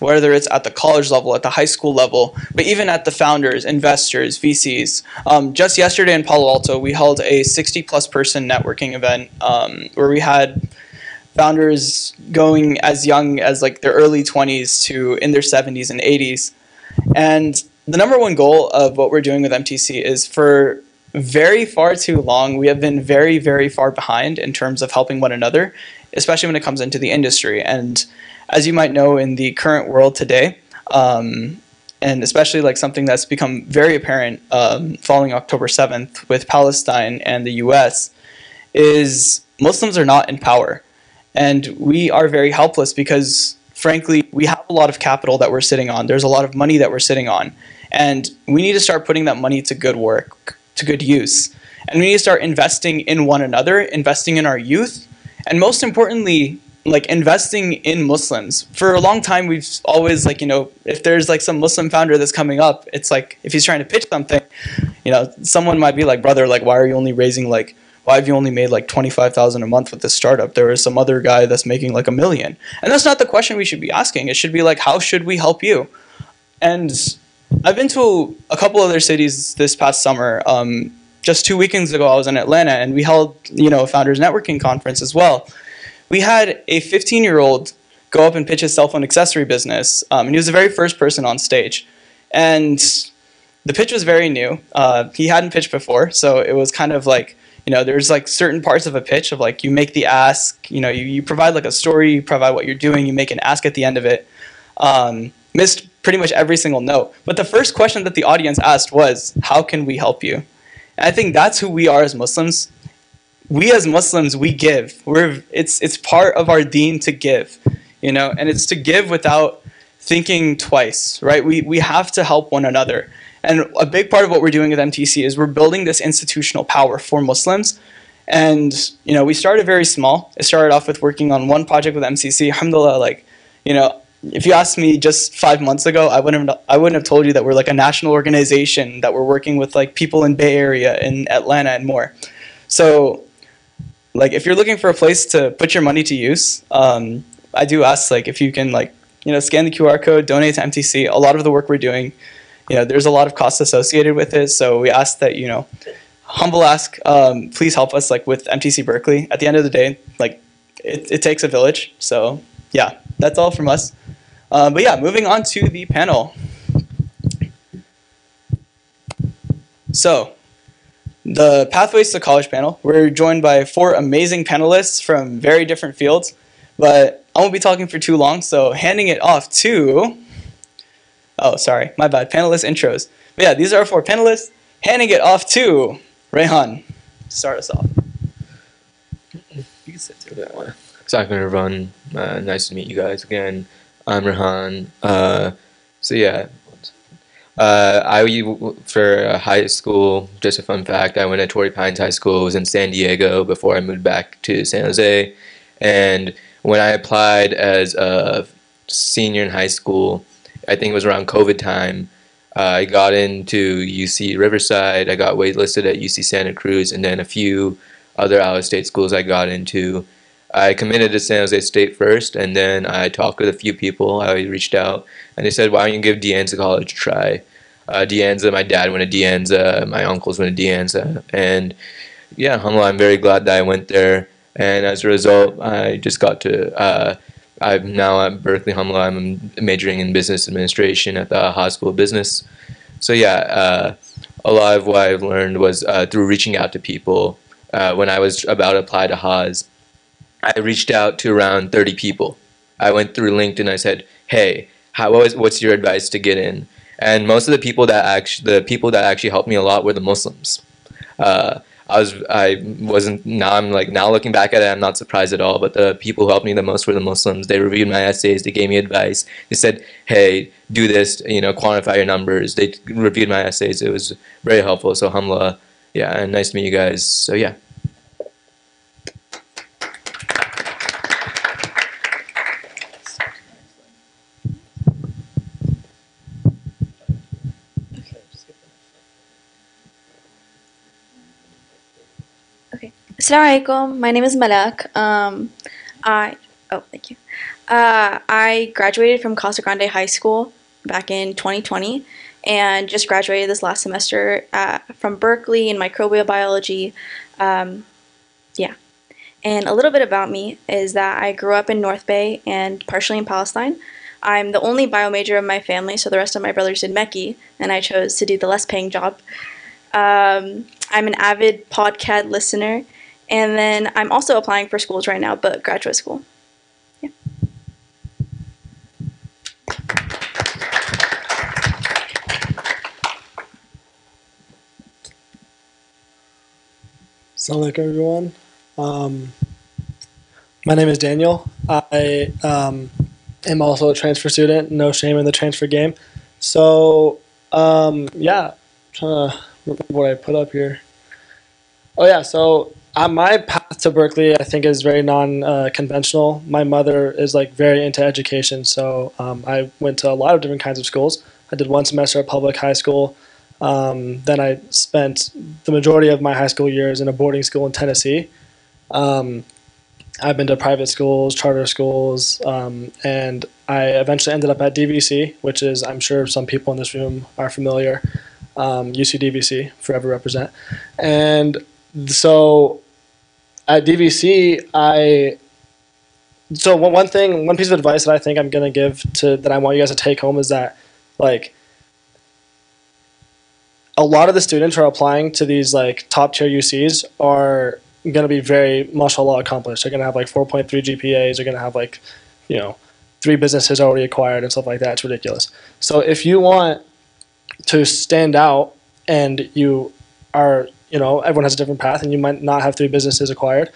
whether it's at the college level, at the high school level, but even at the founders, investors, VCs. Um, just yesterday in Palo Alto, we held a 60 plus person networking event um, where we had founders going as young as like their early 20s to in their 70s and 80s. And the number one goal of what we're doing with MTC is for very far too long, we have been very, very far behind in terms of helping one another, especially when it comes into the industry. And as you might know, in the current world today, um, and especially like something that's become very apparent um, following October 7th with Palestine and the US, is Muslims are not in power. And we are very helpless because, frankly, we have a lot of capital that we're sitting on. There's a lot of money that we're sitting on. And we need to start putting that money to good work, to good use. And we need to start investing in one another, investing in our youth, and most importantly, like investing in Muslims. For a long time, we've always like, you know, if there's like some Muslim founder that's coming up, it's like if he's trying to pitch something, you know, someone might be like, brother, like, why are you only raising like why have you only made like 25,000 a month with this startup? There is some other guy that's making like a million. And that's not the question we should be asking. It should be like, how should we help you? And I've been to a couple other cities this past summer. Um, just two weekends ago, I was in Atlanta and we held, you know, a founders networking conference as well. We had a 15 year old go up and pitch his cell phone accessory business. Um, and he was the very first person on stage. And the pitch was very new. Uh, he hadn't pitched before, so it was kind of like you know there's like certain parts of a pitch of like you make the ask you know you, you provide like a story you provide what you're doing you make an ask at the end of it um, missed pretty much every single note. But the first question that the audience asked was how can we help you? And i think that's who we are as muslims. We as muslims we give. We're it's it's part of our deen to give you know and it's to give without thinking twice right? We we have to help one another And a big part of what we're doing with MTC is we're building this institutional power for Muslims. And you know, we started very small. It started off with working on one project with MCC. Alhamdulillah, like you know, if you asked me just five months ago, I wouldn't have, I wouldn't have told you that we're like a national organization that we're working with like people in Bay Area, in Atlanta, and more. So, like, if you're looking for a place to put your money to use, um, I do ask like if you can like you know scan the QR code, donate to MTC. A lot of the work we're doing, you know, there's a lot of costs associated with it. So we ask that you know, humble ask, um, please help us like with MTC Berkeley. At the end of the day, like it, it takes a village. So yeah, that's all from us. Uh, but yeah, moving on to the panel. So, the Pathways to College panel, we're joined by four amazing panelists from very different fields, but I won't be talking for too long, so handing it off to. Oh, sorry, my bad. Panelist intros. But yeah, these are our four panelists. Handing it off to Raihan. To start us off. You can sit too. Yeah. Assalamualaikum everyone. Uh, nice to meet you guys again. I'm Raihan. Uh, so yeah, uh, I for high school. Just a fun fact: I went to Torrey Pines High School. It was in San Diego before I moved back to San Jose. And when I applied as a senior in high school, I think it was around COVID time. Uh, I got into UC Riverside. I got waitlisted at UC Santa Cruz, and then a few other out of state schools I got into. I committed to San Jose State first, and then I talked with a few people. I reached out, and they said, "Why don't you give De Anza College a try?" Uh, De Anza, my dad went to De Anza, my uncles went to De Anza, and yeah, I'm very glad that I went there. And as a result, I just got to. Uh, I'm now at Berkeley, alhamdulillah. I'm majoring in business administration at the Haas School of Business. So yeah, uh, a lot of what I've learned was uh, through reaching out to people. Uh, when I was about to apply to Haas, I reached out to around 30 people. I went through LinkedIn. I said, "Hey, how was, what's your advice to get in?" And most of the people that actually the people that actually helped me a lot were the Muslims. Uh, I was I wasn't now I'm like now looking back at it I'm not surprised at all. But the people who helped me the most were the Muslims. They reviewed my essays. They gave me advice. They said, "Hey, do this. You know, quantify your numbers." They reviewed my essays. It was very helpful. So, alhamdulillah, yeah, and nice to meet you guys. So yeah. Assalamualaikum. My name is Malik. Um, I oh thank you. Uh, I graduated from Casa Grande High School back in 2020, and just graduated this last semester uh, from Berkeley in microbial biology. Um, yeah, and a little bit about me is that I grew up in North Bay and partially in Palestine. I'm the only bio major of my family, so the rest of my brothers did Mechie, and I chose to do the less paying job. Um, I'm an avid podcast listener and then I'm also applying for schools right now, but graduate school. Yeah. Sound like everyone. Um, my name is Daniel. I um, am also a transfer student. No shame in the transfer game. So um, yeah, I'm trying to remember what I put up here. Oh yeah, so uh, my path to Berkeley, I think, is very non-conventional. Uh, my mother is like very into education, so um, I went to a lot of different kinds of schools. I did one semester at public high school. Um, then I spent the majority of my high school years in a boarding school in Tennessee. Um, I've been to private schools, charter schools, um, and I eventually ended up at DVC, which is, I'm sure some people in this room are familiar. Um, UC DVC, forever represent. And so at DVC, I so one thing, one piece of advice that I think I'm gonna give to that I want you guys to take home is that like a lot of the students who are applying to these like top tier UCs are gonna be very mashallah accomplished. They're gonna have like 4.3 GPAs. They're gonna have like you know three businesses already acquired and stuff like that. It's ridiculous. So if you want to stand out and you are you know everyone has a different path and you might not have three businesses acquired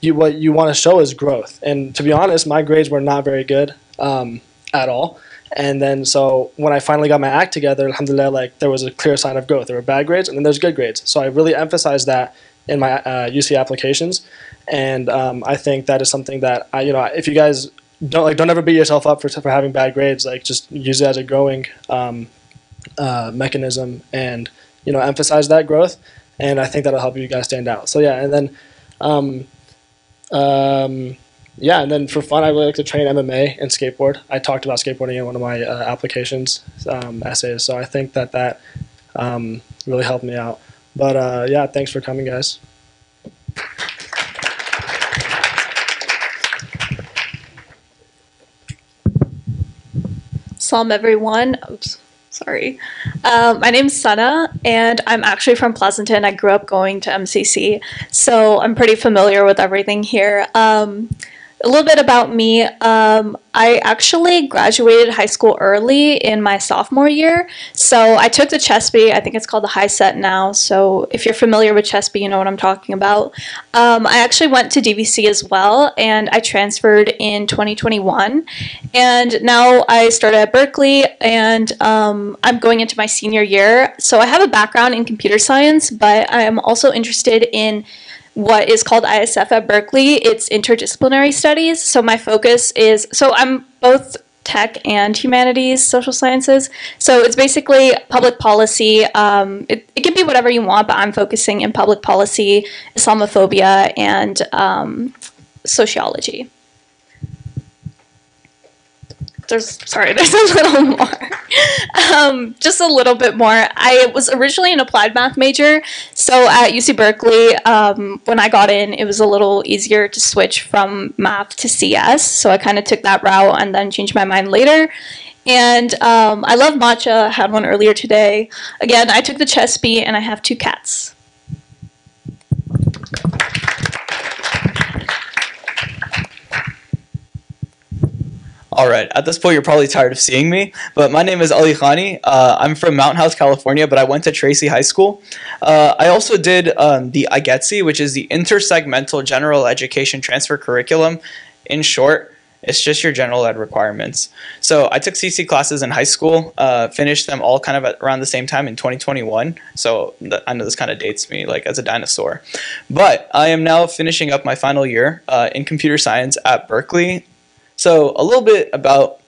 you what you want to show is growth and to be honest my grades were not very good um, at all And then so when I finally got my act together, alhamdulillah, like there was a clear sign of growth. There were bad grades and then there's good grades. So I really emphasized that in my uh, UC applications, and um, I think that is something that I, you know, if you guys don't like, don't ever beat yourself up for for having bad grades. Like just use it as a growing um, uh, mechanism, and you know, emphasize that growth. And I think that'll help you guys stand out. So yeah, and then. Um, um, yeah, and then for fun, I really like to train MMA and skateboard. I talked about skateboarding in one of my uh, applications um, essays, so I think that that um, really helped me out. But uh, yeah, thanks for coming, guys. Salam everyone. Oops, sorry. Um, my name's Sana, and I'm actually from Pleasanton. I grew up going to MCC, so I'm pretty familiar with everything here. Um, a little bit about me. Um, I actually graduated high school early in my sophomore year. So I took the CHSP. I think it's called the HiSET now. So if you're familiar with CHSP, you know what I'm talking about. Um, I actually went to DVC as well, and I transferred in 2021. And now I started at Berkeley, and um, I'm going into my senior year. So I have a background in computer science, but I am also interested in what is called ISF at Berkeley. It's interdisciplinary studies. So my focus is so I'm both tech and humanities, social sciences. So it's basically public policy. Um, it, it can be whatever you want, but I'm focusing in public policy, Islamophobia, and um, sociology there's sorry, there's a little more. um, just a little bit more. I was originally an applied math major, so at UC Berkeley, um, when I got in, it was a little easier to switch from math to CS. So I kind of took that route and then changed my mind later. And um, I love matcha. I had one earlier today. Again, I took the CHSP, and I have two cats. All right. At this point, you're probably tired of seeing me, but my name is Ali Khani. Uh, I'm from Mountain House, California, but I went to Tracy High School. Uh, I also did um, the IGETC, which is the Intersegmental General Education Transfer Curriculum. In short, it's just your general ed requirements. So I took CC classes in high school, uh, finished them all kind of around the same time in 2021. So I know this kind of dates me like as a dinosaur. But I am now finishing up my final year uh, in computer science at Berkeley so a little bit about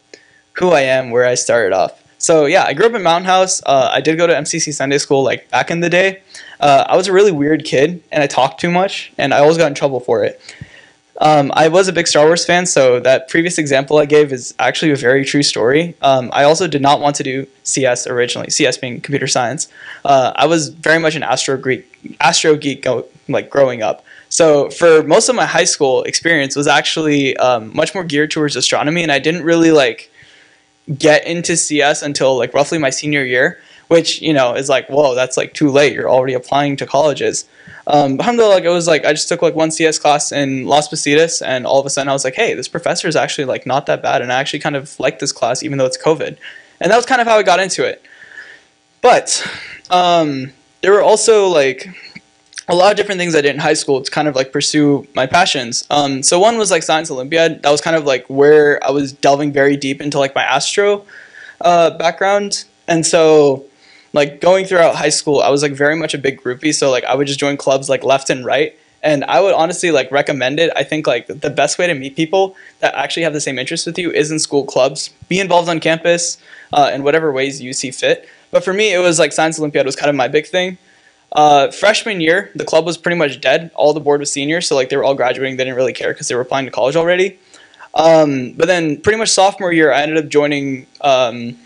who I am, where I started off. So yeah, I grew up in Mountain House. Uh, I did go to MCC Sunday School like back in the day. Uh, I was a really weird kid, and I talked too much, and I always got in trouble for it. Um, I was a big Star Wars fan, so that previous example I gave is actually a very true story. Um, I also did not want to do CS originally, CS being computer science. Uh, I was very much an astro geek, astro geek like growing up. So for most of my high school experience was actually um, much more geared towards astronomy, and I didn't really like get into CS until like roughly my senior year, which you know is like whoa, that's like too late. You're already applying to colleges. Um, alhamdulillah, like it was like I just took like one CS class in Las Positas, and all of a sudden I was like, hey, this professor is actually like not that bad, and I actually kind of like this class even though it's COVID, and that was kind of how I got into it. But um, there were also like a lot of different things I did in high school to kind of like pursue my passions. Um, so one was like science Olympiad. That was kind of like where I was delving very deep into like my astro uh, background. And so like going throughout high school, I was like very much a big groupie. So like I would just join clubs like left and right. And I would honestly like recommend it. I think like the best way to meet people that actually have the same interest with you is in school clubs. Be involved on campus uh, in whatever ways you see fit. But for me, it was like science Olympiad was kind of my big thing. Uh, freshman year, the club was pretty much dead. All the board was seniors, so like they were all graduating. They didn't really care because they were applying to college already. Um, but then pretty much sophomore year, I ended up joining. Um,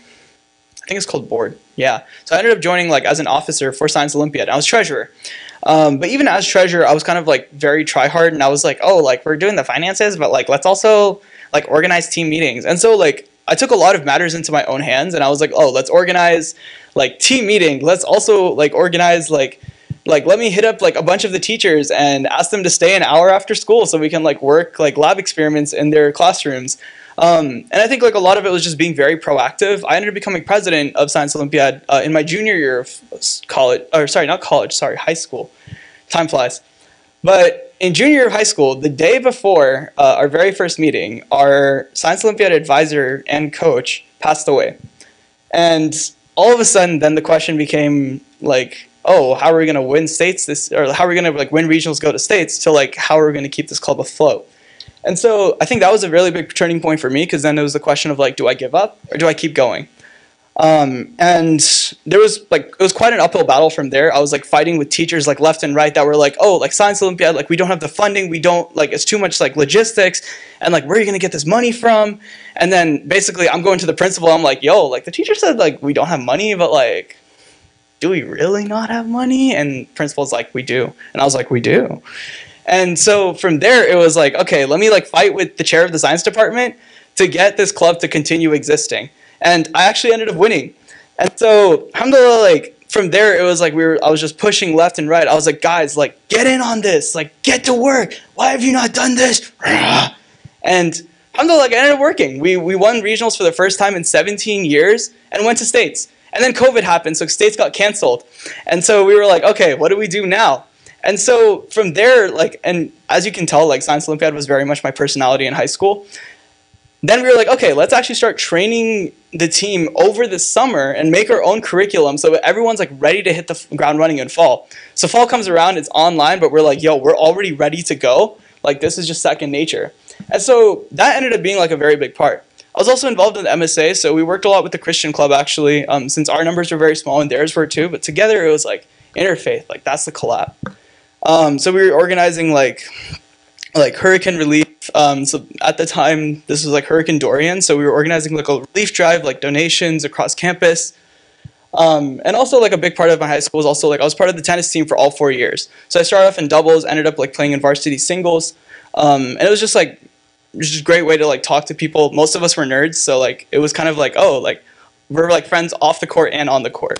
I think it's called board. Yeah. So I ended up joining like as an officer for Science Olympiad. I was treasurer. Um, but even as treasurer, I was kind of like very try hard, and I was like, oh, like we're doing the finances, but like let's also like organize team meetings. And so like I took a lot of matters into my own hands, and I was like, oh, let's organize like team meeting. Let's also like organize like like let me hit up like a bunch of the teachers and ask them to stay an hour after school so we can like work like lab experiments in their classrooms. Um, and I think like a lot of it was just being very proactive. I ended up becoming president of Science Olympiad uh, in my junior year of college, or sorry, not college, sorry, high school. Time flies. But in junior year of high school, the day before uh, our very first meeting, our Science Olympiad advisor and coach passed away. And all of a sudden, then the question became like, oh, how are we going to win states this, or how are we going to like win regionals, go to states, to like how are we going to keep this club afloat? And so I think that was a really big turning point for me because then it was the question of like, do I give up or do I keep going? Um, and there was like it was quite an uphill battle from there. I was like fighting with teachers like left and right that were like, oh, like science Olympiad, like we don't have the funding, we don't like it's too much like logistics, and like where are you gonna get this money from? And then basically I'm going to the principal, I'm like, yo, like the teacher said like we don't have money, but like, do we really not have money? And principal's like, we do, and I was like, we do. And so from there it was like, okay, let me like fight with the chair of the science department to get this club to continue existing and I actually ended up winning. And so, alhamdulillah, like from there, it was like we were. I was just pushing left and right. I was like, guys, like get in on this, like get to work. Why have you not done this? And alhamdulillah, like, it ended up working. We we won regionals for the first time in 17 years and went to states. And then COVID happened, so states got canceled. And so we were like, okay, what do we do now? And so from there, like, and as you can tell, like Science Olympiad was very much my personality in high school then we were like, okay, let's actually start training the team over the summer and make our own curriculum so everyone's like ready to hit the ground running in fall. So fall comes around, it's online, but we're like, yo, we're already ready to go. Like this is just second nature. And so that ended up being like a very big part. I was also involved in the MSA, so we worked a lot with the Christian club actually, um, since our numbers were very small and theirs were too. But together it was like interfaith, like that's the collab. Um, so we were organizing like like hurricane relief. Um, so at the time, this was like Hurricane Dorian. So we were organizing like a relief drive, like donations across campus. Um, and also like a big part of my high school was also like I was part of the tennis team for all four years. So I started off in doubles, ended up like playing in varsity singles, um, and it was just like just a great way to like talk to people. Most of us were nerds, so like it was kind of like oh like we're like friends off the court and on the court.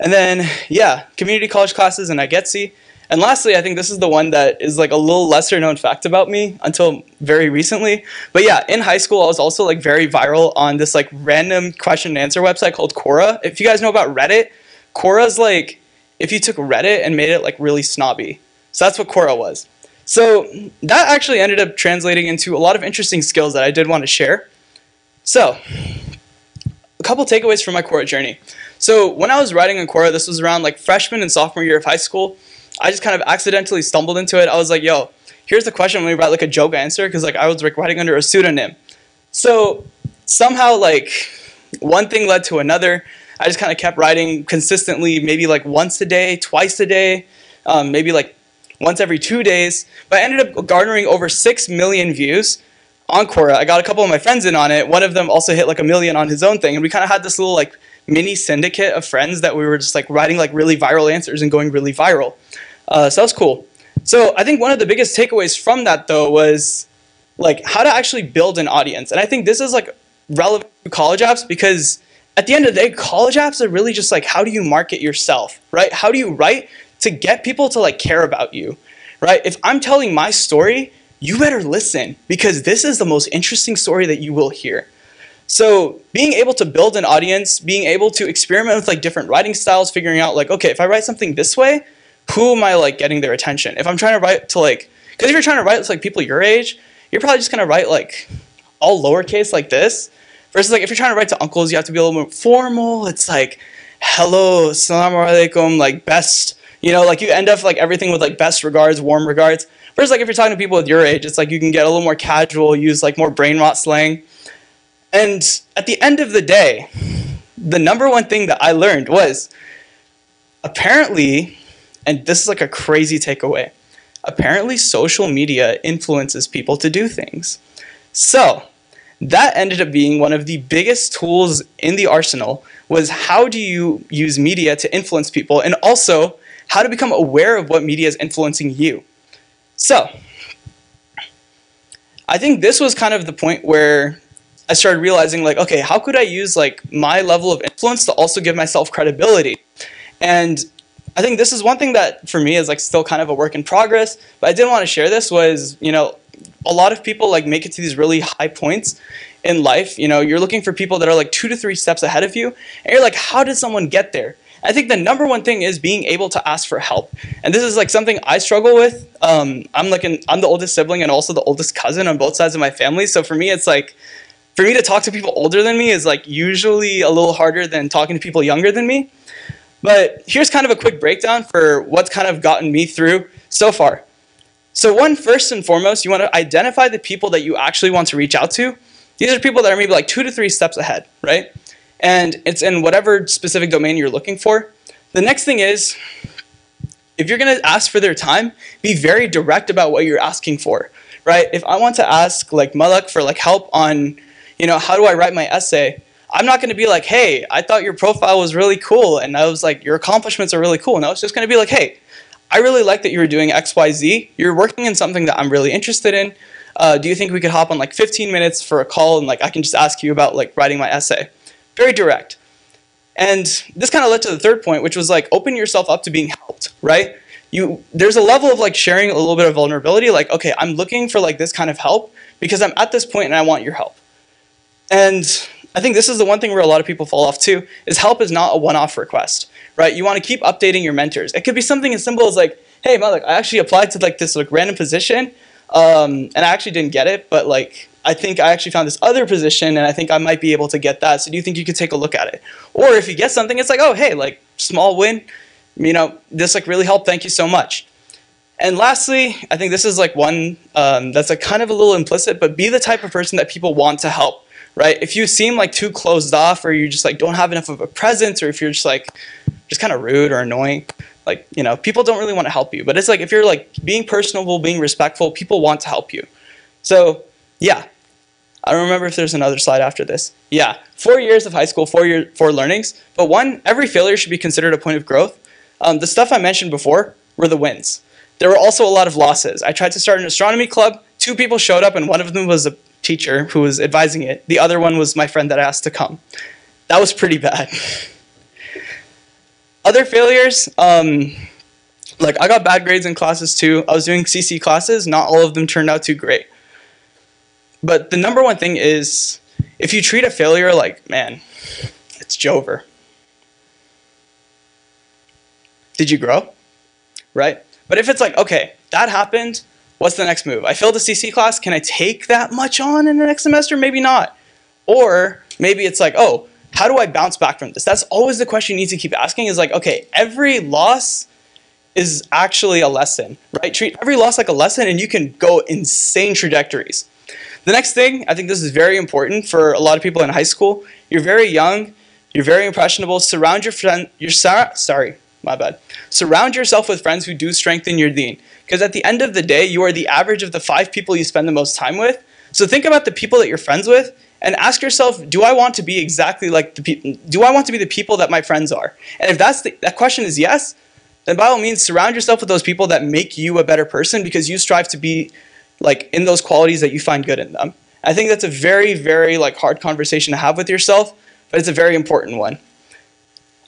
And then yeah, community college classes and IGETC. And lastly, I think this is the one that is like a little lesser known fact about me until very recently. But yeah, in high school, I was also like very viral on this like random question and answer website called Quora. If you guys know about Reddit, Quora's like if you took Reddit and made it like really snobby. So that's what Quora was. So that actually ended up translating into a lot of interesting skills that I did want to share. So, a couple takeaways from my Quora journey. So when I was writing on Quora, this was around like freshman and sophomore year of high school. I just kind of accidentally stumbled into it. I was like, yo, here's the question. Let me write like a joke answer because like I was like writing under a pseudonym. So somehow like one thing led to another. I just kind of kept writing consistently, maybe like once a day, twice a day, um, maybe like once every two days. But I ended up garnering over six million views on Quora. I got a couple of my friends in on it. One of them also hit like a million on his own thing, and we kind of had this little like mini syndicate of friends that we were just like writing like really viral answers and going really viral. Uh, so that was cool. So I think one of the biggest takeaways from that though was like how to actually build an audience. And I think this is like relevant to college apps because at the end of the day, college apps are really just like how do you market yourself, right? How do you write to get people to like care about you, right? If I'm telling my story, you better listen because this is the most interesting story that you will hear. So being able to build an audience, being able to experiment with like different writing styles, figuring out like, okay, if I write something this way, who am I like getting their attention? If I'm trying to write to like, because if you're trying to write to like people your age, you're probably just gonna write like all lowercase like this. Versus like if you're trying to write to uncles, you have to be a little more formal. It's like, hello, assalamu alaikum, like best, you know, like you end up like everything with like best regards, warm regards. Versus like if you're talking to people with your age, it's like you can get a little more casual, use like more brain rot slang. And at the end of the day, the number one thing that I learned was apparently, and this is like a crazy takeaway, apparently social media influences people to do things. So, that ended up being one of the biggest tools in the arsenal was how do you use media to influence people and also how to become aware of what media is influencing you. So, I think this was kind of the point where I started realizing like, okay, how could I use like my level of influence to also give myself credibility? And I think this is one thing that for me is like still kind of a work in progress, but I didn't want to share this was, you know, a lot of people like make it to these really high points in life. You know, you're looking for people that are like two to three steps ahead of you, and you're like, how did someone get there? I think the number one thing is being able to ask for help, and this is like something I struggle with. Um, I'm like an, I'm the oldest sibling and also the oldest cousin on both sides of my family, so for me, it's like for me to talk to people older than me is like usually a little harder than talking to people younger than me. But here's kind of a quick breakdown for what's kind of gotten me through so far. So one, first and foremost, you want to identify the people that you actually want to reach out to. These are people that are maybe like two to three steps ahead, right? And it's in whatever specific domain you're looking for. The next thing is, if you're going to ask for their time, be very direct about what you're asking for, right? If I want to ask like Malik for like help on, you know, how do I write my essay? I'm not going to be like, hey, I thought your profile was really cool, and I was like, your accomplishments are really cool. No, it's just going to be like, hey, I really like that you were doing X, Y, Z. You're working in something that I'm really interested in. Uh, do you think we could hop on like 15 minutes for a call and like I can just ask you about like writing my essay? Very direct. And this kind of led to the third point, which was like open yourself up to being helped, right? You there's a level of like sharing a little bit of vulnerability, like, okay, I'm looking for like this kind of help because I'm at this point and I want your help. And I think this is the one thing where a lot of people fall off too, is help is not a one-off request, right? You want to keep updating your mentors. It could be something as simple as like, hey, Malik, I actually applied to like this like random position, um, and I actually didn't get it, but like I think I actually found this other position, and I think I might be able to get that. So do you think you could take a look at it? Or if you get something, it's like, oh, hey, like small win, you know, this like really helped. Thank you so much. And lastly, I think this is like one um, that's like kind of a little implicit, but be the type of person that people want to help right? If you seem like too closed off or you just like don't have enough of a presence or if you're just like just kind of rude or annoying, like, you know, people don't really want to help you. But it's like if you're like being personable, being respectful, people want to help you. So, yeah. I don't remember if there's another slide after this. Yeah, four years of high school, four year, four learnings. But one, every failure should be considered a point of growth. Um, the stuff I mentioned before were the wins. There were also a lot of losses. I tried to start an astronomy club. Two people showed up, and one of them was a teacher who was advising it. The other one was my friend that asked to come. That was pretty bad. Other failures, um, like I got bad grades in classes too. I was doing CC classes, not all of them turned out too great. But the number one thing is if you treat a failure like, man, it's Jover. Did you grow? Right? But if it's like, okay, that happened, What's the next move? I failed a CC class. Can I take that much on in the next semester? Maybe not. Or maybe it's like, oh, how do I bounce back from this? That's always the question you need to keep asking is like, okay, every loss is actually a lesson, right? Treat every loss like a lesson and you can go insane trajectories. The next thing, I think this is very important for a lot of people in high school. You're very young, you're very impressionable. Surround your friend, you're sorry, my bad. Surround yourself with friends who do strengthen your deen. Because at the end of the day, you are the average of the five people you spend the most time with. So think about the people that you're friends with and ask yourself, do I want to be exactly like the people, do I want to be the people that my friends are? And if that's the, that question is yes, then by all means, surround yourself with those people that make you a better person because you strive to be like in those qualities that you find good in them. I think that's a very, very like hard conversation to have with yourself, but it's a very important one.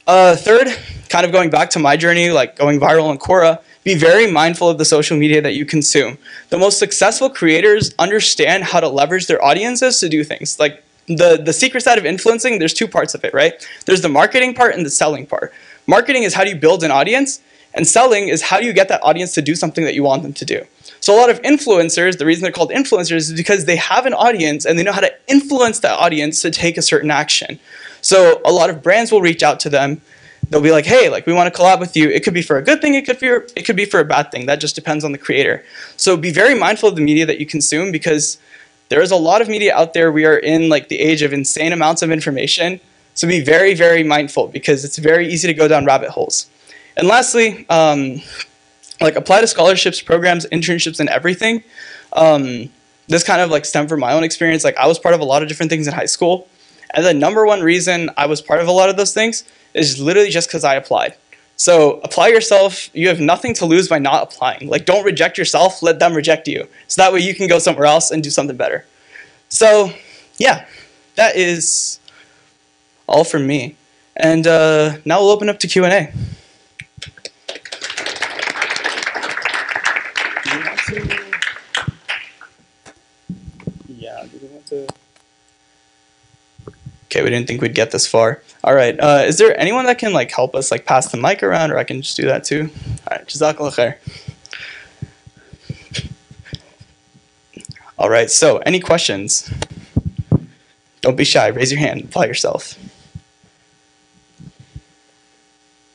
Uh, third, kind of going back to my journey, like going viral in Quora, be very mindful of the social media that you consume. The most successful creators understand how to leverage their audiences to do things. Like the, the secret side of influencing, there's two parts of it, right? There's the marketing part and the selling part. Marketing is how do you build an audience, and selling is how do you get that audience to do something that you want them to do. So a lot of influencers, the reason they're called influencers is because they have an audience and they know how to influence that audience to take a certain action. So a lot of brands will reach out to them they'll be like, hey, like we want to collab with you. It could be for a good thing, it could be it could be for a bad thing. That just depends on the creator. So be very mindful of the media that you consume because there is a lot of media out there. We are in like the age of insane amounts of information. So be very, very mindful because it's very easy to go down rabbit holes. And lastly, um, like apply to scholarships, programs, internships, and everything. Um, this kind of like stemmed from my own experience. Like I was part of a lot of different things in high school. And the number one reason I was part of a lot of those things is literally just because I applied. So apply yourself. You have nothing to lose by not applying. Like, don't reject yourself. Let them reject you. So that way you can go somewhere else and do something better. So, yeah, that is all from me. And uh, now we'll open up to Q&A. Yeah, do we want to... Okay, we didn't think we'd get this far. All right, uh, is there anyone that can like help us like pass the mic around, or I can just do that too? All right, Jazakallah khair. All right, so any questions? Don't be shy. Raise your hand. Apply yourself.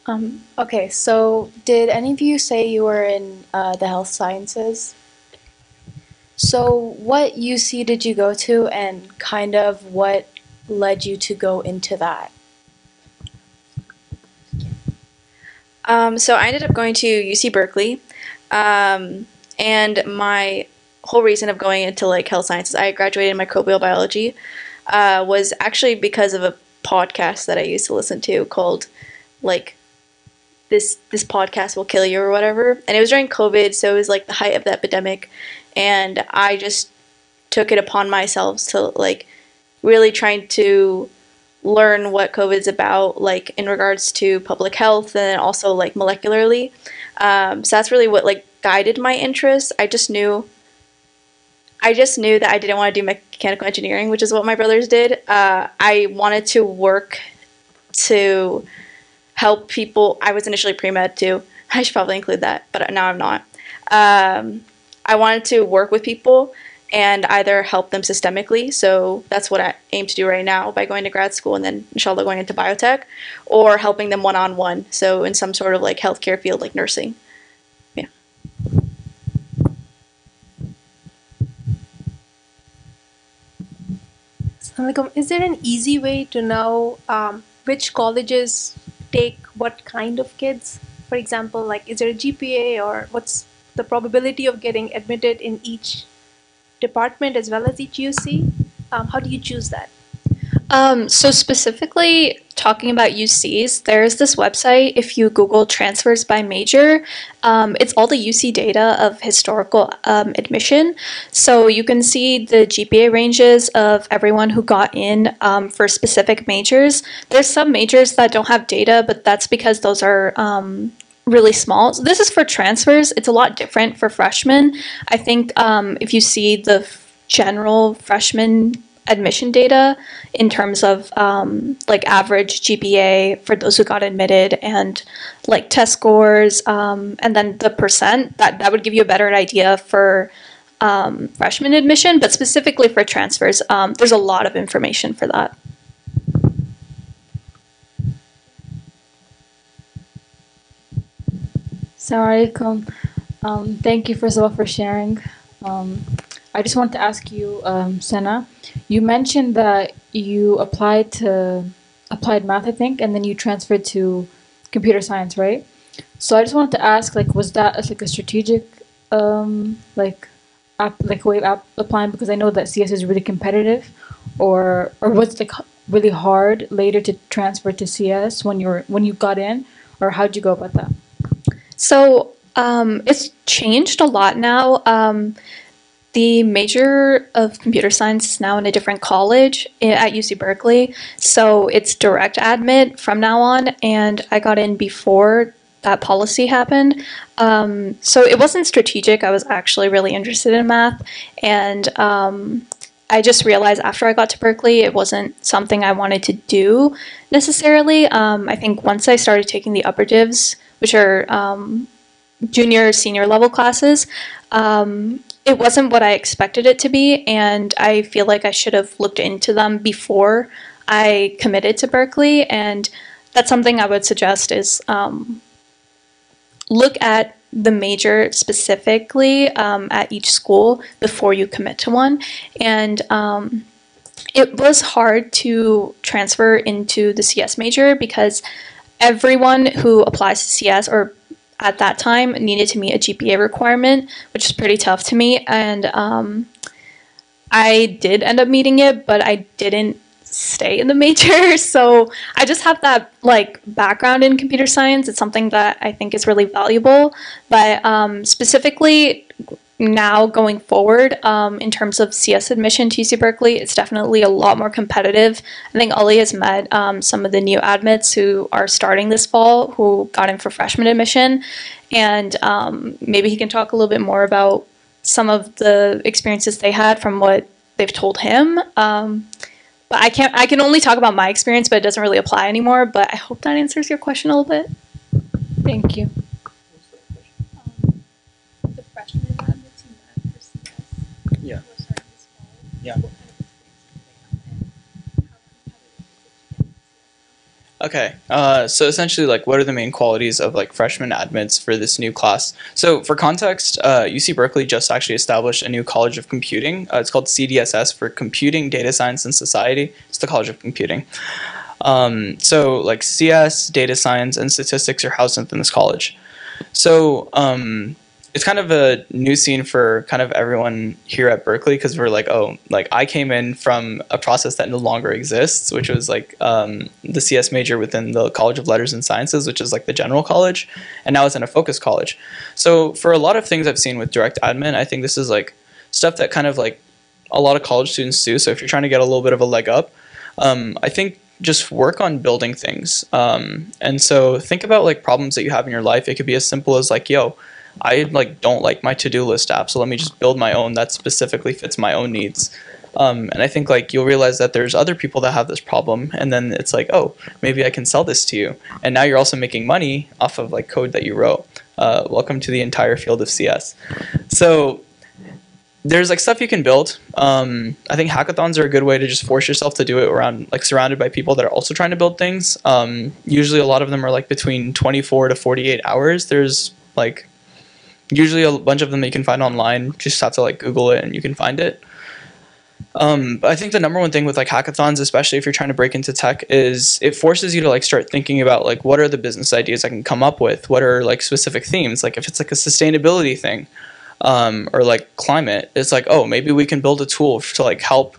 Um, okay, so did any of you say you were in uh, the health sciences? So, what UC did you go to, and kind of what led you to go into that? Um, so I ended up going to UC Berkeley, um, and my whole reason of going into like health sciences, I graduated in microbial biology, uh, was actually because of a podcast that I used to listen to called like this this podcast will kill you or whatever, and it was during COVID, so it was like the height of the epidemic, and I just took it upon myself to like really trying to learn what COVID's about, like in regards to public health and also like molecularly. Um, so that's really what like guided my interest. I just knew. I just knew that I didn't want to do mechanical engineering, which is what my brothers did. Uh, I wanted to work to help people. I was initially pre med too. I should probably include that, but now I'm not. Um, I wanted to work with people and either help them systemically. So that's what I aim to do right now by going to grad school and then inshallah going into biotech, or helping them one on one. So in some sort of like healthcare field, like nursing. Yeah. Is there an easy way to know um, which colleges take what kind of kids? For example, like is there a GPA or what's the probability of getting admitted in each department as well as each UC? Um, how do you choose that? Um, so specifically talking about UCs, there's this website. If you Google transfers by major, um, it's all the UC data of historical um, admission. So you can see the GPA ranges of everyone who got in um, for specific majors. There's some majors that don't have data, but that's because those are um, really small. So this is for transfers. It's a lot different for freshmen. I think um, if you see the general freshman admission data in terms of um, like average GPA for those who got admitted and like test scores um, and then the percent that that would give you a better idea for um, freshman admission but specifically for transfers um, there's a lot of information for that Assalamualaikum. Um, thank you first of all for sharing. Um, I just want to ask you, um, Sana, you mentioned that you applied to applied math, I think, and then you transferred to computer science, right? So I just wanted to ask, like, was that like a strategic, um, like, app, like way of app applying? Because I know that CS is really competitive, or or was it like really hard later to transfer to CS when you're when you got in, or how'd you go about that? So um, it's changed a lot now. Um, the major of computer science is now in a different college at UC Berkeley. So it's direct admit from now on, and I got in before that policy happened. Um, so it wasn't strategic. I was actually really interested in math, and um, I just realized after I got to Berkeley, it wasn't something I wanted to do necessarily. Um, I think once I started taking the upper divs, which are um, junior, senior level classes, um, it wasn't what I expected it to be, and I feel like I should have looked into them before I committed to Berkeley. And that's something I would suggest is um, look at the major specifically um, at each school before you commit to one. And um, it was hard to transfer into the CS major because everyone who applies to CS or at that time needed to meet a GPA requirement, which is pretty tough to me. And um, I did end up meeting it, but I didn't stay in the major. So I just have that like background in computer science. It's something that I think is really valuable. But um, specifically now going forward, um, in terms of CS admission to UC Berkeley, it's definitely a lot more competitive. I think Ali has met um, some of the new admits who are starting this fall who got in for freshman admission. And um, maybe he can talk a little bit more about some of the experiences they had from what they've told him. Um, but I can't. I can only talk about my experience, but it doesn't really apply anymore. But I hope that answers your question a little bit. Thank you. Okay, uh, so essentially, like, what are the main qualities of like freshman admits for this new class? So, for context, uh, UC Berkeley just actually established a new College of Computing. Uh, it's called CDSS for Computing, Data Science, and Society. It's the College of Computing. Um, so, like, CS, data science, and statistics are housed within this college. So, um, it's kind of a new scene for kind of everyone here at Berkeley because we're like, oh, like I came in from a process that no longer exists, which was like um, the CS major within the College of Letters and Sciences, which is like the general college, and now it's in a focus college. So for a lot of things I've seen with direct admin, I think this is like stuff that kind of like a lot of college students do. So if you're trying to get a little bit of a leg up, um, I think just work on building things. Um, and so think about like problems that you have in your life. It could be as simple as like, yo, I like don't like my to-do list app, so let me just build my own that specifically fits my own needs. Um, and I think like you'll realize that there's other people that have this problem, and then it's like, oh, maybe I can sell this to you, and now you're also making money off of like code that you wrote. Uh, welcome to the entire field of CS. So there's like stuff you can build. Um, I think hackathons are a good way to just force yourself to do it around like surrounded by people that are also trying to build things. Um, usually, a lot of them are like between 24 to 48 hours. There's like usually a bunch of them that you can find online. Just have to like Google it and you can find it. Um, I think the number one thing with like hackathons, especially if you're trying to break into tech, is it forces you to like start thinking about like what are the business ideas I can come up with? What are like specific themes? Like if it's like a sustainability thing, um, or like climate, it's like oh maybe we can build a tool to like help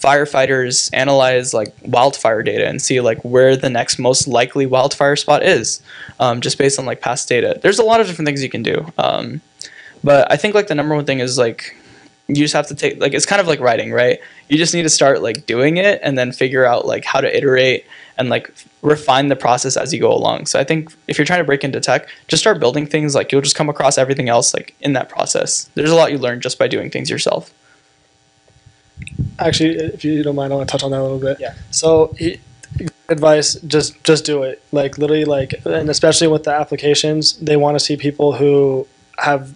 firefighters analyze like wildfire data and see like where the next most likely wildfire spot is um, just based on like past data. There's a lot of different things you can do um, but i think like the number one thing is like you just have to take like it's kind of like writing right? You just need to start like doing it and then figure out like how to iterate and like refine the process as you go along. So i think if you're trying to break into tech just start building things like you'll just come across everything else like in that process. There's a lot you learn just by doing things yourself Actually, if you don't mind, I want to touch on that a little bit. Yeah. So, he, advice: just just do it. Like literally, like, and especially with the applications, they want to see people who have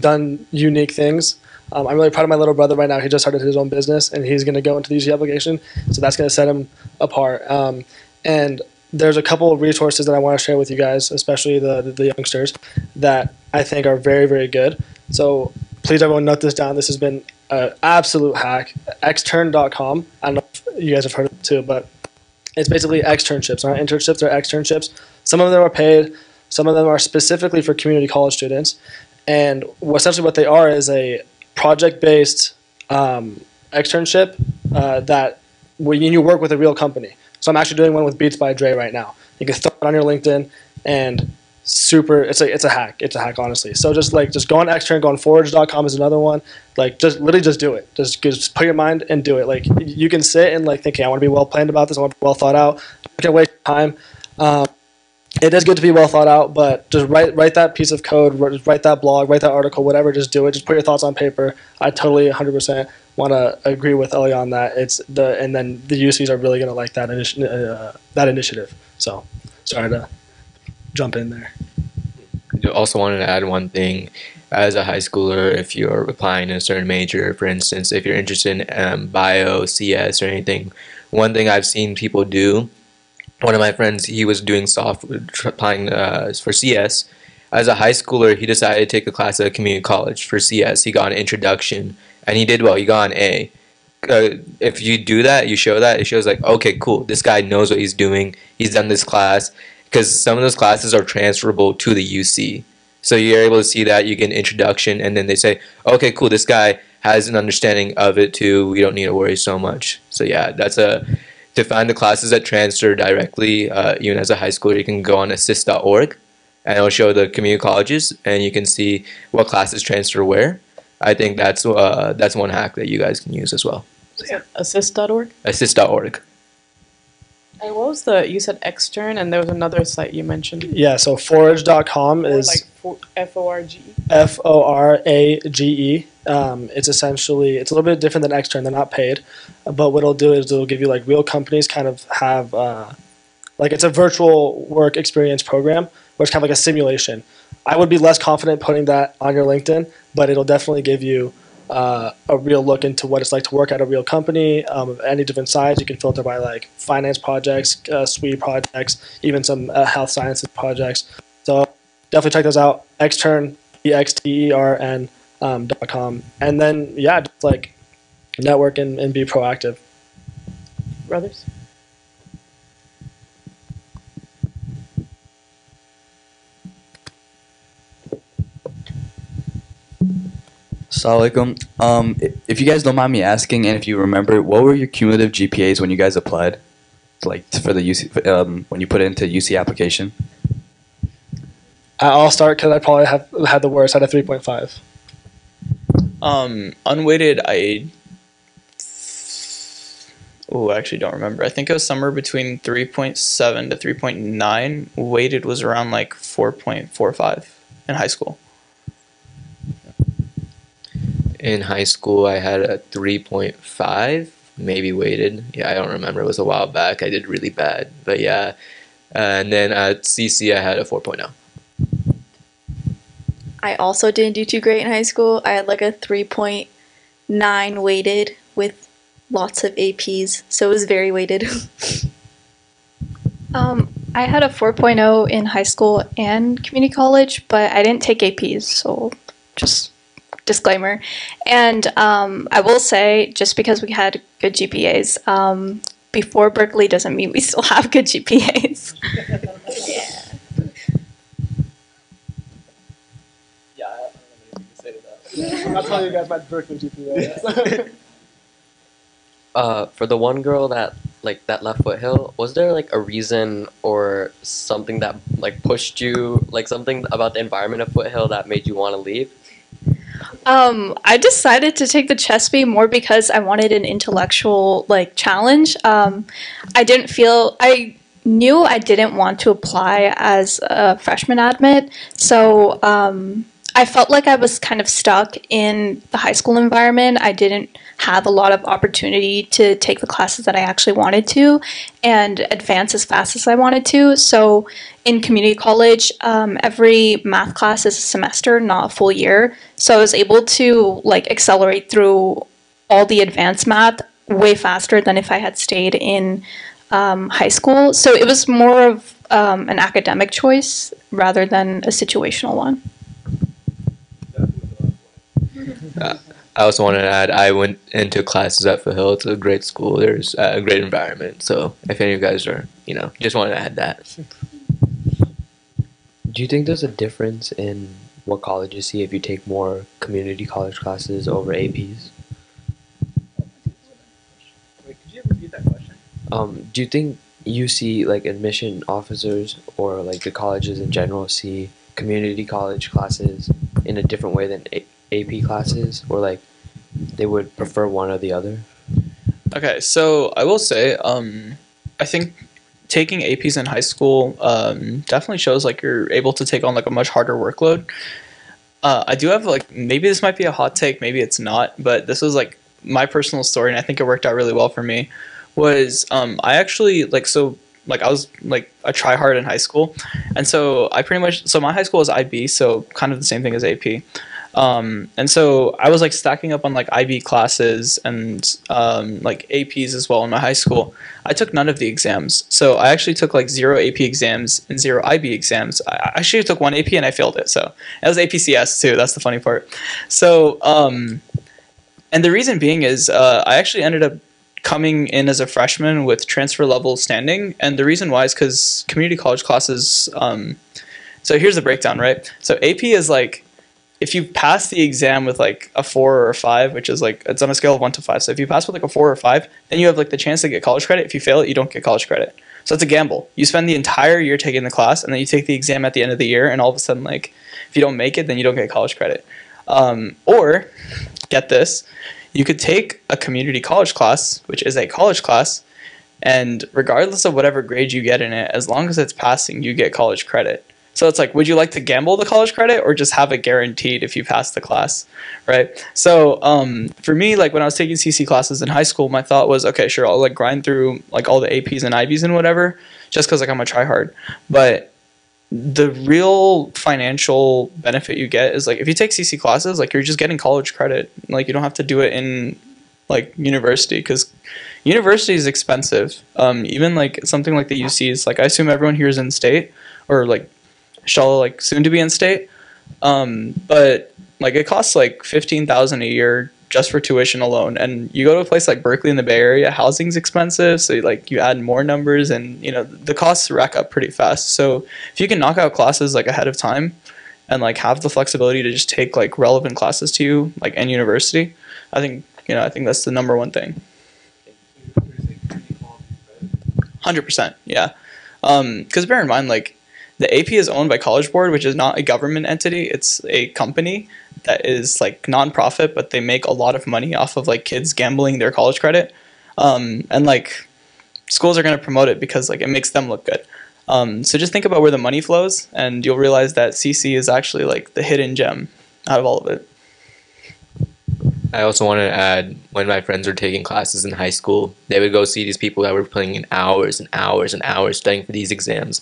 done unique things. Um, I'm really proud of my little brother right now. He just started his own business, and he's going to go into the UC application. So that's going to set him apart. Um, and there's a couple of resources that I want to share with you guys, especially the the youngsters, that I think are very very good. So please everyone note this down. This has been absolute hack. Extern.com. I don't know if you guys have heard of it too, but it's basically externships, not internships. They're externships. Some of them are paid. Some of them are specifically for community college students. And essentially, what they are is a project-based um, externship uh, that when you work with a real company. So I'm actually doing one with Beats by Dre right now. You can throw it on your LinkedIn, and super. It's a it's a hack. It's a hack, honestly. So just like just go on extern, go on Forge.com is another one. Like just literally just do it. Just just put your mind and do it. Like you can sit and like think, hey, I want to be well planned about this. I want to be well thought out. You can waste time. Um, it is good to be well thought out, but just write write that piece of code, wr- write that blog, write that article, whatever. Just do it. Just put your thoughts on paper. I totally 100% want to agree with Ali on that. It's the and then the UCs are really gonna like that initi- uh, that initiative. So sorry to jump in there. I also wanted to add one thing. As a high schooler if you're applying to a certain major for instance if you're interested in um, bio cs or anything one thing i've seen people do one of my friends he was doing software applying uh, for cs as a high schooler he decided to take a class at a community college for cs he got an introduction and he did well. He got an a. Uh, if you do that you show that it shows like okay cool. This guy knows what he's doing. He's done this class because some of those classes are transferable to the UC. So you're able to see that you get an introduction, and then they say, okay, cool, this guy has an understanding of it too. We don't need to worry so much. So yeah, that's a to find the classes that transfer directly. Uh, even as a high schooler, you can go on assist.org, and it'll show the community colleges, and you can see what classes transfer where. I think that's uh, that's one hack that you guys can use as well. Yeah, Assist.org. Assist.org. And what was the, you said extern, and there was another site you mentioned. Yeah. So Forage.com Or is like for- F-O-R-G. F O R A G E. Um, it's essentially it's a little bit different than extern. They're not paid, but what it'll do is it'll give you like real companies kind of have uh, like it's a virtual work experience program where it's kind of like a simulation. I would be less confident putting that on your LinkedIn, but it'll definitely give you uh, a real look into what it's like to work at a real company um, of any different size. You can filter by like finance projects, uh, projects, even some uh, health sciences projects. So definitely check those out. Extern, E X T E R N um, dot com, and then yeah, just like network and, and be proactive. Brothers? Assalamualaikum. Um, i- if you guys don't mind me asking, and if you remember, what were your cumulative GPAs when you guys applied, like for the UC, um, when you put it into UC application? I- I'll start because I probably have had the worst. I had a three point five. Um, unweighted, I. Oh, I actually don't remember. I think it was somewhere between 3.7 to 3.9. Weighted was around like 4.45 in high school. In high school, I had a 3.5, maybe weighted. Yeah, I don't remember. It was a while back. I did really bad. But yeah. and then at CC, I had a oh. 4.0. I also didn't do too great in high school. I had like a 3.9 weighted with lots of APs, so it was very weighted. Um, I had a 4.0 in high school and community college, but I didn't take APs, so just disclaimer. And um, I will say, just because we had good GPAs um, before Berkeley doesn't mean we still have good GPAs. Yeah, I don't know say to that. I'll tell you guys my Berkeley GPA. Uh, for the one girl that like that left Foothill, was there like a reason or something that like pushed you, like something about the environment of Foothill that made you want to leave? Um, I decided to take the CHSPE more because I wanted an intellectual like challenge. Um, I didn't feel I knew I didn't want to apply as a freshman admit, so um, I felt like I was kind of stuck in the high school environment. I didn't have a lot of opportunity to take the classes that I actually wanted to and advance as fast as I wanted to. So in community college, um, every math class is a semester, not a full year. So I was able to like accelerate through all the advanced math way faster than if I had stayed in um, high school. So it was more of um, an academic choice rather than a situational one. I also wanted to add, I went into classes at Foothill. It's a great school. There's a great environment. So if any of you guys are, you know, just wanted to add that. Do you think there's a difference in what colleges see if you take more community college classes over APs? Wait, could you repeat that question? Um, do you think you see like admission officers or like the colleges in general see community college classes in a different way than AP classes, or like they would prefer one or the other? Okay, so I will say, um, I think taking APs in high school um, definitely shows like you're able to take on like a much harder workload. Uh, I do have like maybe this might be a hot take, maybe it's not, but this was like my personal story, and I think it worked out really well for me. Was um, I actually like so like I was like a try hard in high school, and so I pretty much so my high school was IB, so kind of the same thing as AP. Um, and so I was like stacking up on like IB classes and um, like APs as well in my high school. I took none of the exams. So I actually took like zero AP exams and zero IB exams. I actually took one AP and I failed it. So it was APCS too. That's the funny part. So, um, and the reason being is uh, I actually ended up coming in as a freshman with transfer level standing. And the reason why is because community college classes. Um, so here's the breakdown, right? So AP is like if you pass the exam with like a four or a five, which is like it's on a scale of one to five. So if you pass with like a four or five, then you have like the chance to get college credit. If you fail it, you don't get college credit. So it's a gamble. You spend the entire year taking the class, and then you take the exam at the end of the year, and all of a sudden, like if you don't make it, then you don't get college credit. Um, or get this, you could take a community college class, which is a college class, and regardless of whatever grade you get in it, as long as it's passing, you get college credit. So it's like, would you like to gamble the college credit or just have it guaranteed if you pass the class, right? So um, for me, like when I was taking CC classes in high school, my thought was, okay, sure, I'll like grind through like all the APs and IBs and whatever, just because like I'm a try hard. But the real financial benefit you get is like if you take CC classes, like you're just getting college credit. Like you don't have to do it in like university because university is expensive. Um, even like something like the UCs, like I assume everyone here is in state or like shall like soon to be in state. Um, but like it costs like fifteen thousand a year just for tuition alone. And you go to a place like Berkeley in the Bay Area, housing's expensive, so like you add more numbers, and you know the costs rack up pretty fast. So if you can knock out classes like ahead of time, and like have the flexibility to just take like relevant classes to you like in university, I think you know I think that's the number one thing. Hundred percent, yeah. Because bear in mind, like the AP is owned by College Board, which is not a government entity; it's a company that is like nonprofit, but they make a lot of money off of like kids gambling their college credit, um, and like schools are going to promote it because like it makes them look good. Um, so just think about where the money flows, and you'll realize that CC is actually like the hidden gem out of all of it. I also want to add when my friends were taking classes in high school, they would go see these people that were putting in hours and hours and hours studying for these exams.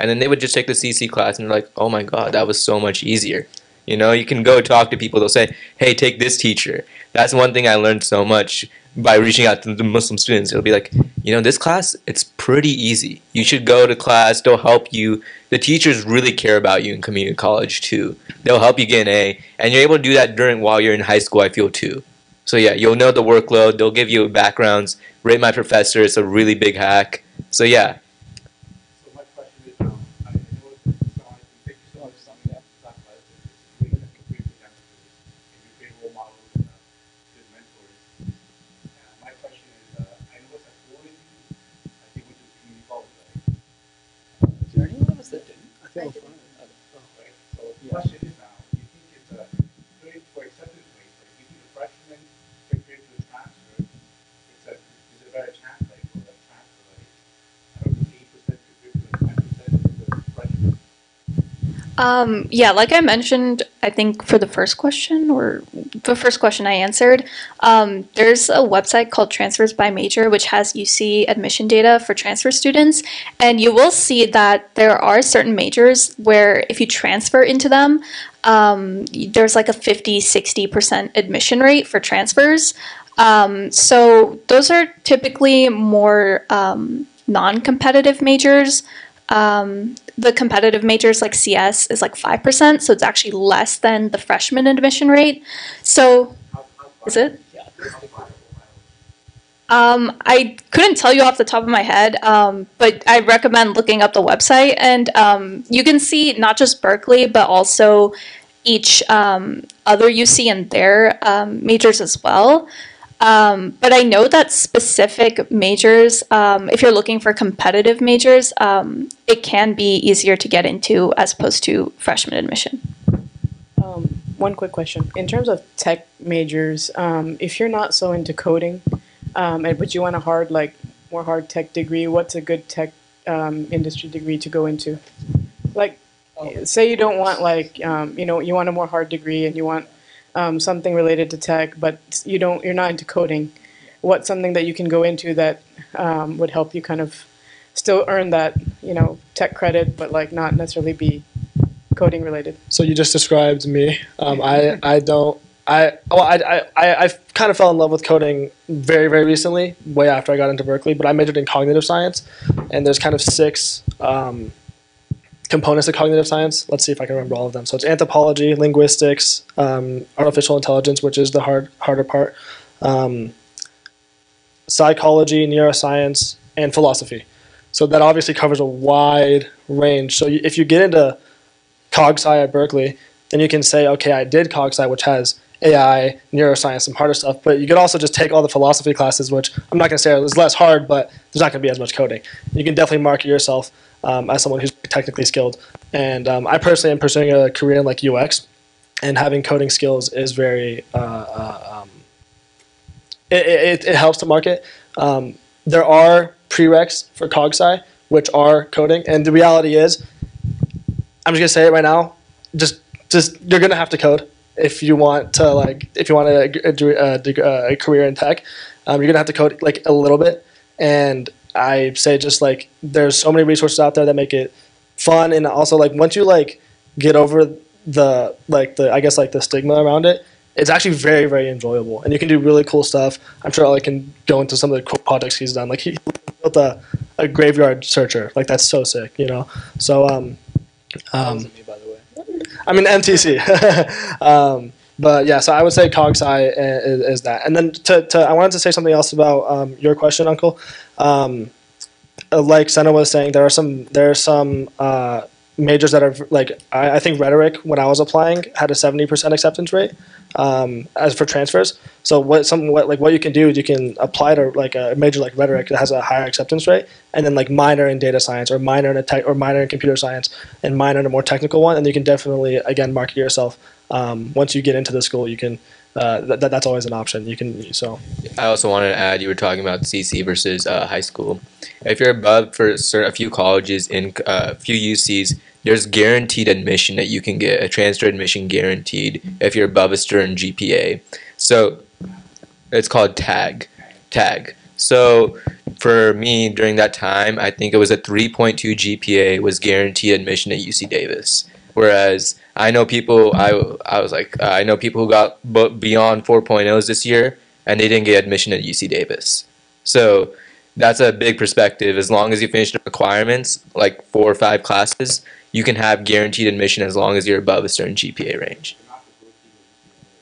And then they would just take the CC class and they're like, oh my god, that was so much easier. You know, you can go talk to people, they'll say, hey, take this teacher. That's one thing I learned so much by reaching out to the Muslim students. It'll be like, you know, this class, it's pretty easy. You should go to class, they'll help you. The teachers really care about you in community college too. They'll help you get an A. And you're able to do that during while you're in high school, I feel too. So yeah, you'll know the workload, they'll give you backgrounds, rate my professor, it's a really big hack. So yeah, Um, yeah, like I mentioned, I think for the first question or the first question I answered, um, there's a website called Transfers by Major, which has UC admission data for transfer students. And you will see that there are certain majors where if you transfer into them, um, there's like a 50, 60% admission rate for transfers. Um, so those are typically more um, non competitive majors. Um, the competitive majors like CS is like 5%, so it's actually less than the freshman admission rate. So, is it? Um, I couldn't tell you off the top of my head, um, but I recommend looking up the website, and um, you can see not just Berkeley, but also each um, other UC and their um, majors as well. Um, but I know that specific majors, um, if you're looking for competitive majors, um, it can be easier to get into as opposed to freshman admission. Um, one quick question. In terms of tech majors, um, if you're not so into coding, um, and but you want a hard, like more hard tech degree, what's a good tech industry degree to go into? Like, say you don't want like, you know, you want a more hard degree and you want um, something related to tech, but you don't, you're not into coding, what's something that you can go into that um, would help you kind of still earn that, you know, tech credit, but like not necessarily be coding related? So you just described me. Um, I I don't. I well I, I I kind of fell in love with coding very very recently, way after I got into Berkeley. But I majored in cognitive science, and there's kind of six um, components of cognitive science. Let's see if I can remember all of them. So it's anthropology, linguistics, um, artificial intelligence, which is the hard harder part, um, psychology, neuroscience, and philosophy. So that obviously covers a wide range. So if you get into cog sci at Berkeley, then you can say, okay, I did cog sci, which has AI, neuroscience, some harder stuff. But you could also just take all the philosophy classes, which I'm not going to say is less hard, but there's not going to be as much coding. You can definitely market yourself um, as someone who's technically skilled. And um, I personally am pursuing a career in like UX, and having coding skills is very uh, uh, um, it, it, it, helps to market. Um, there are prereqs for CogSci, which are coding, and the reality is, I'm just gonna say it right now. Just just you're gonna have to code if you want to like if you want a, a, a, a career in tech. Um, you're gonna have to code like a little bit, and I say just like there's so many resources out there that make it fun and also like once you like get over the like the I guess like the stigma around it, it's actually very very enjoyable and you can do really cool stuff. I'm sure I can go into some of the cool projects he's done. Like he built a, a graveyard searcher. Like that's so sick, you know. So um, um I mean MTC. um, but yeah, so I would say CogSci is, is that. And then to, to I wanted to say something else about um, your question, Uncle. Um, uh, like Sana was saying, there are some there are some uh, majors that are like I, I think rhetoric when I was applying had a seventy percent acceptance rate um, as for transfers. So what some what like what you can do is you can apply to like a major like rhetoric that has a higher acceptance rate, and then like minor in data science or minor in a tech or minor in computer science and minor in a more technical one, and you can definitely again market yourself. Um, once you get into the school, you can. Uh, th- that's always an option. You can so. I also wanted to add, you were talking about CC versus uh, high school. If you're above for certain, a few colleges in uh, a few UCs, there's guaranteed admission that you can get a transfer admission guaranteed if you're above a certain GPA. So it's called tag, tag. So for me during that time, I think it was a 3.2 GPA was guaranteed admission at UC Davis. Whereas I know people, I, I was like, uh, I know people who got beyond 4.0s this year and they didn't get admission at UC Davis. So that's a big perspective. As long as you finish the requirements, like four or five classes, you can have guaranteed admission as long as you're above a certain GPA range.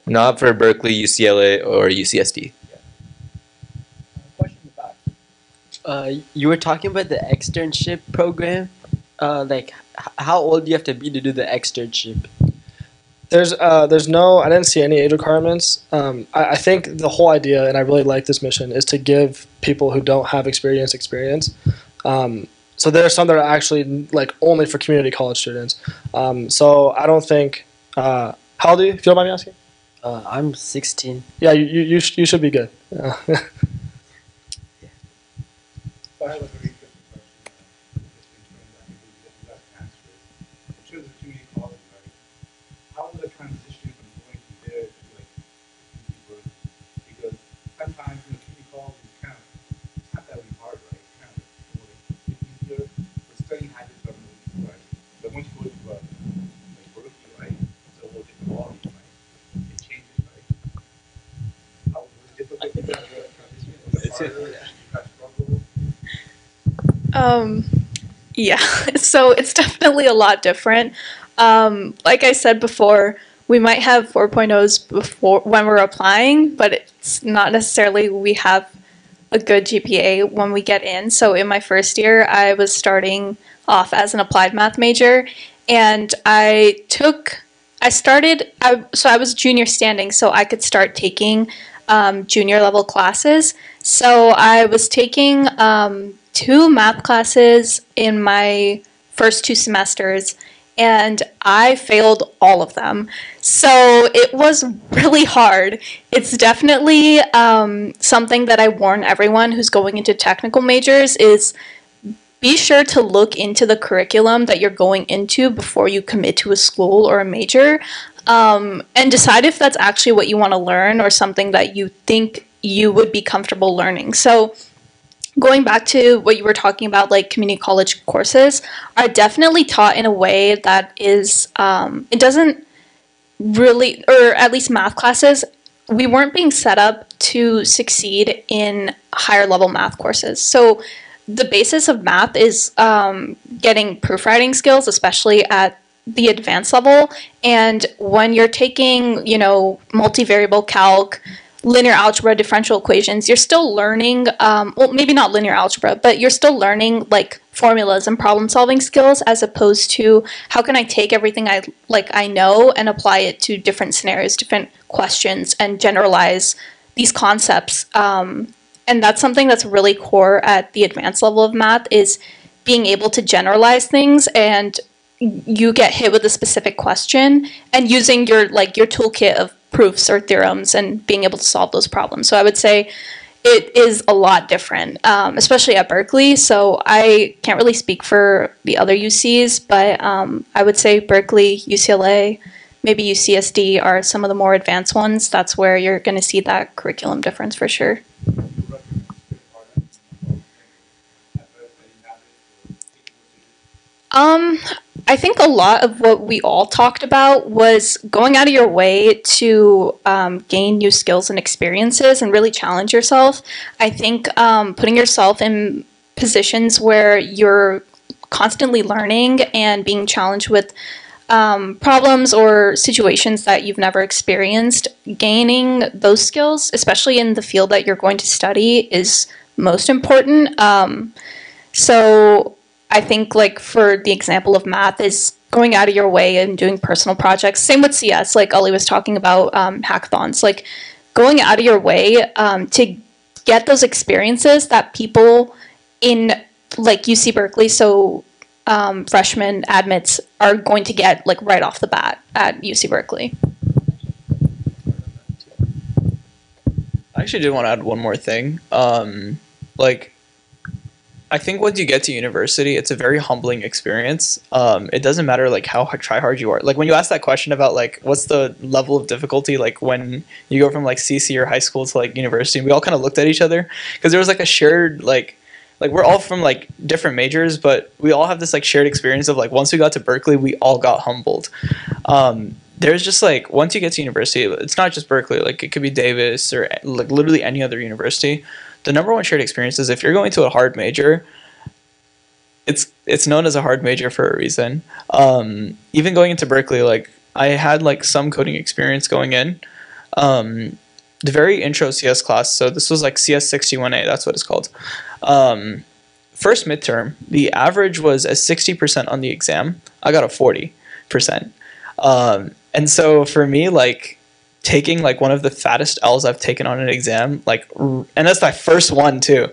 Not for Berkeley, UCLA, or UCSD. Uh, you were talking about the externship program. Uh, like, how old do you have to be to do the externship? There's uh, there's no I didn't see any age requirements. Um, I, I think the whole idea, and I really like this mission, is to give people who don't have experience experience. Um, so there are some that are actually like only for community college students. Um, so I don't think. Uh, how old are you? If you don't mind me asking. Uh, I'm 16. Yeah, you you you, sh- you should be good. Yeah. Um, yeah, so it's definitely a lot different. Um, like I said before, we might have 4.0s before when we're applying, but it's not necessarily we have a good GPA when we get in. So in my first year, I was starting off as an applied math major, and I took I started I, so I was junior standing, so I could start taking um, junior level classes. So I was taking um, two math classes in my first two semesters and I failed all of them. So it was really hard. It's definitely um, something that I warn everyone who's going into technical majors is be sure to look into the curriculum that you're going into before you commit to a school or a major um, and decide if that's actually what you want to learn or something that you think you would be comfortable learning. So going back to what you were talking about, like community college courses are definitely taught in a way that is, um, it doesn't really, or at least math classes, we weren't being set up to succeed in higher level math courses. So the basis of math is um, getting proofwriting skills, especially at the advanced level. And when you're taking, you know, multivariable calc, linear algebra, differential equations, you're still learning, um, well, maybe not linear algebra, but you're still learning like formulas and problem solving skills as opposed to how can I take everything I like I know and apply it to different scenarios, different questions, and generalize these concepts. Um, and that's something that's really core at the advanced level of math is being able to generalize things and you get hit with a specific question and using your like your toolkit of proofs or theorems and being able to solve those problems. So I would say it is a lot different, um, especially at Berkeley. So I can't really speak for the other UCs, but um, I would say Berkeley, UCLA, maybe UCSD are some of the more advanced ones. That's where you're going to see that curriculum difference for sure. Um, I think a lot of what we all talked about was going out of your way to um, gain new skills and experiences and really challenge yourself. I think um, putting yourself in positions where you're constantly learning and being challenged with um, problems or situations that you've never experienced, gaining those skills, especially in the field that you're going to study, is most important. Um, so I think like for the example of math is going out of your way and doing personal projects. Same with CS, like Ali was talking about um, hackathons, like going out of your way um, to get those experiences that people in like UC Berkeley, so um, freshmen admits are going to get like right off the bat at UC Berkeley. I actually did want to add one more thing. Um, like, I think once you get to university, it's a very humbling experience. Um, it doesn't matter like how hard, try hard you are. Like when you ask that question about like what's the level of difficulty, like when you go from like CC or high school to like university, we all kind of looked at each other because there was like a shared like like we're all from like different majors, but we all have this like shared experience of like once we got to Berkeley, we all got humbled. Um, there's just like once you get to university, it's not just Berkeley. Like it could be Davis or like literally any other university. The number one shared experience is if you're going to a hard major. It's it's known as a hard major for a reason. Um, even going into Berkeley, like I had like some coding experience going in. Um, the very intro CS class. So this was like CS 61A. That's what it's called. Um, first midterm, the average was a 60% on the exam. I got a 40%. Um, and so for me, like taking like one of the fattest L's I've taken on an exam, like, and that's my first one too.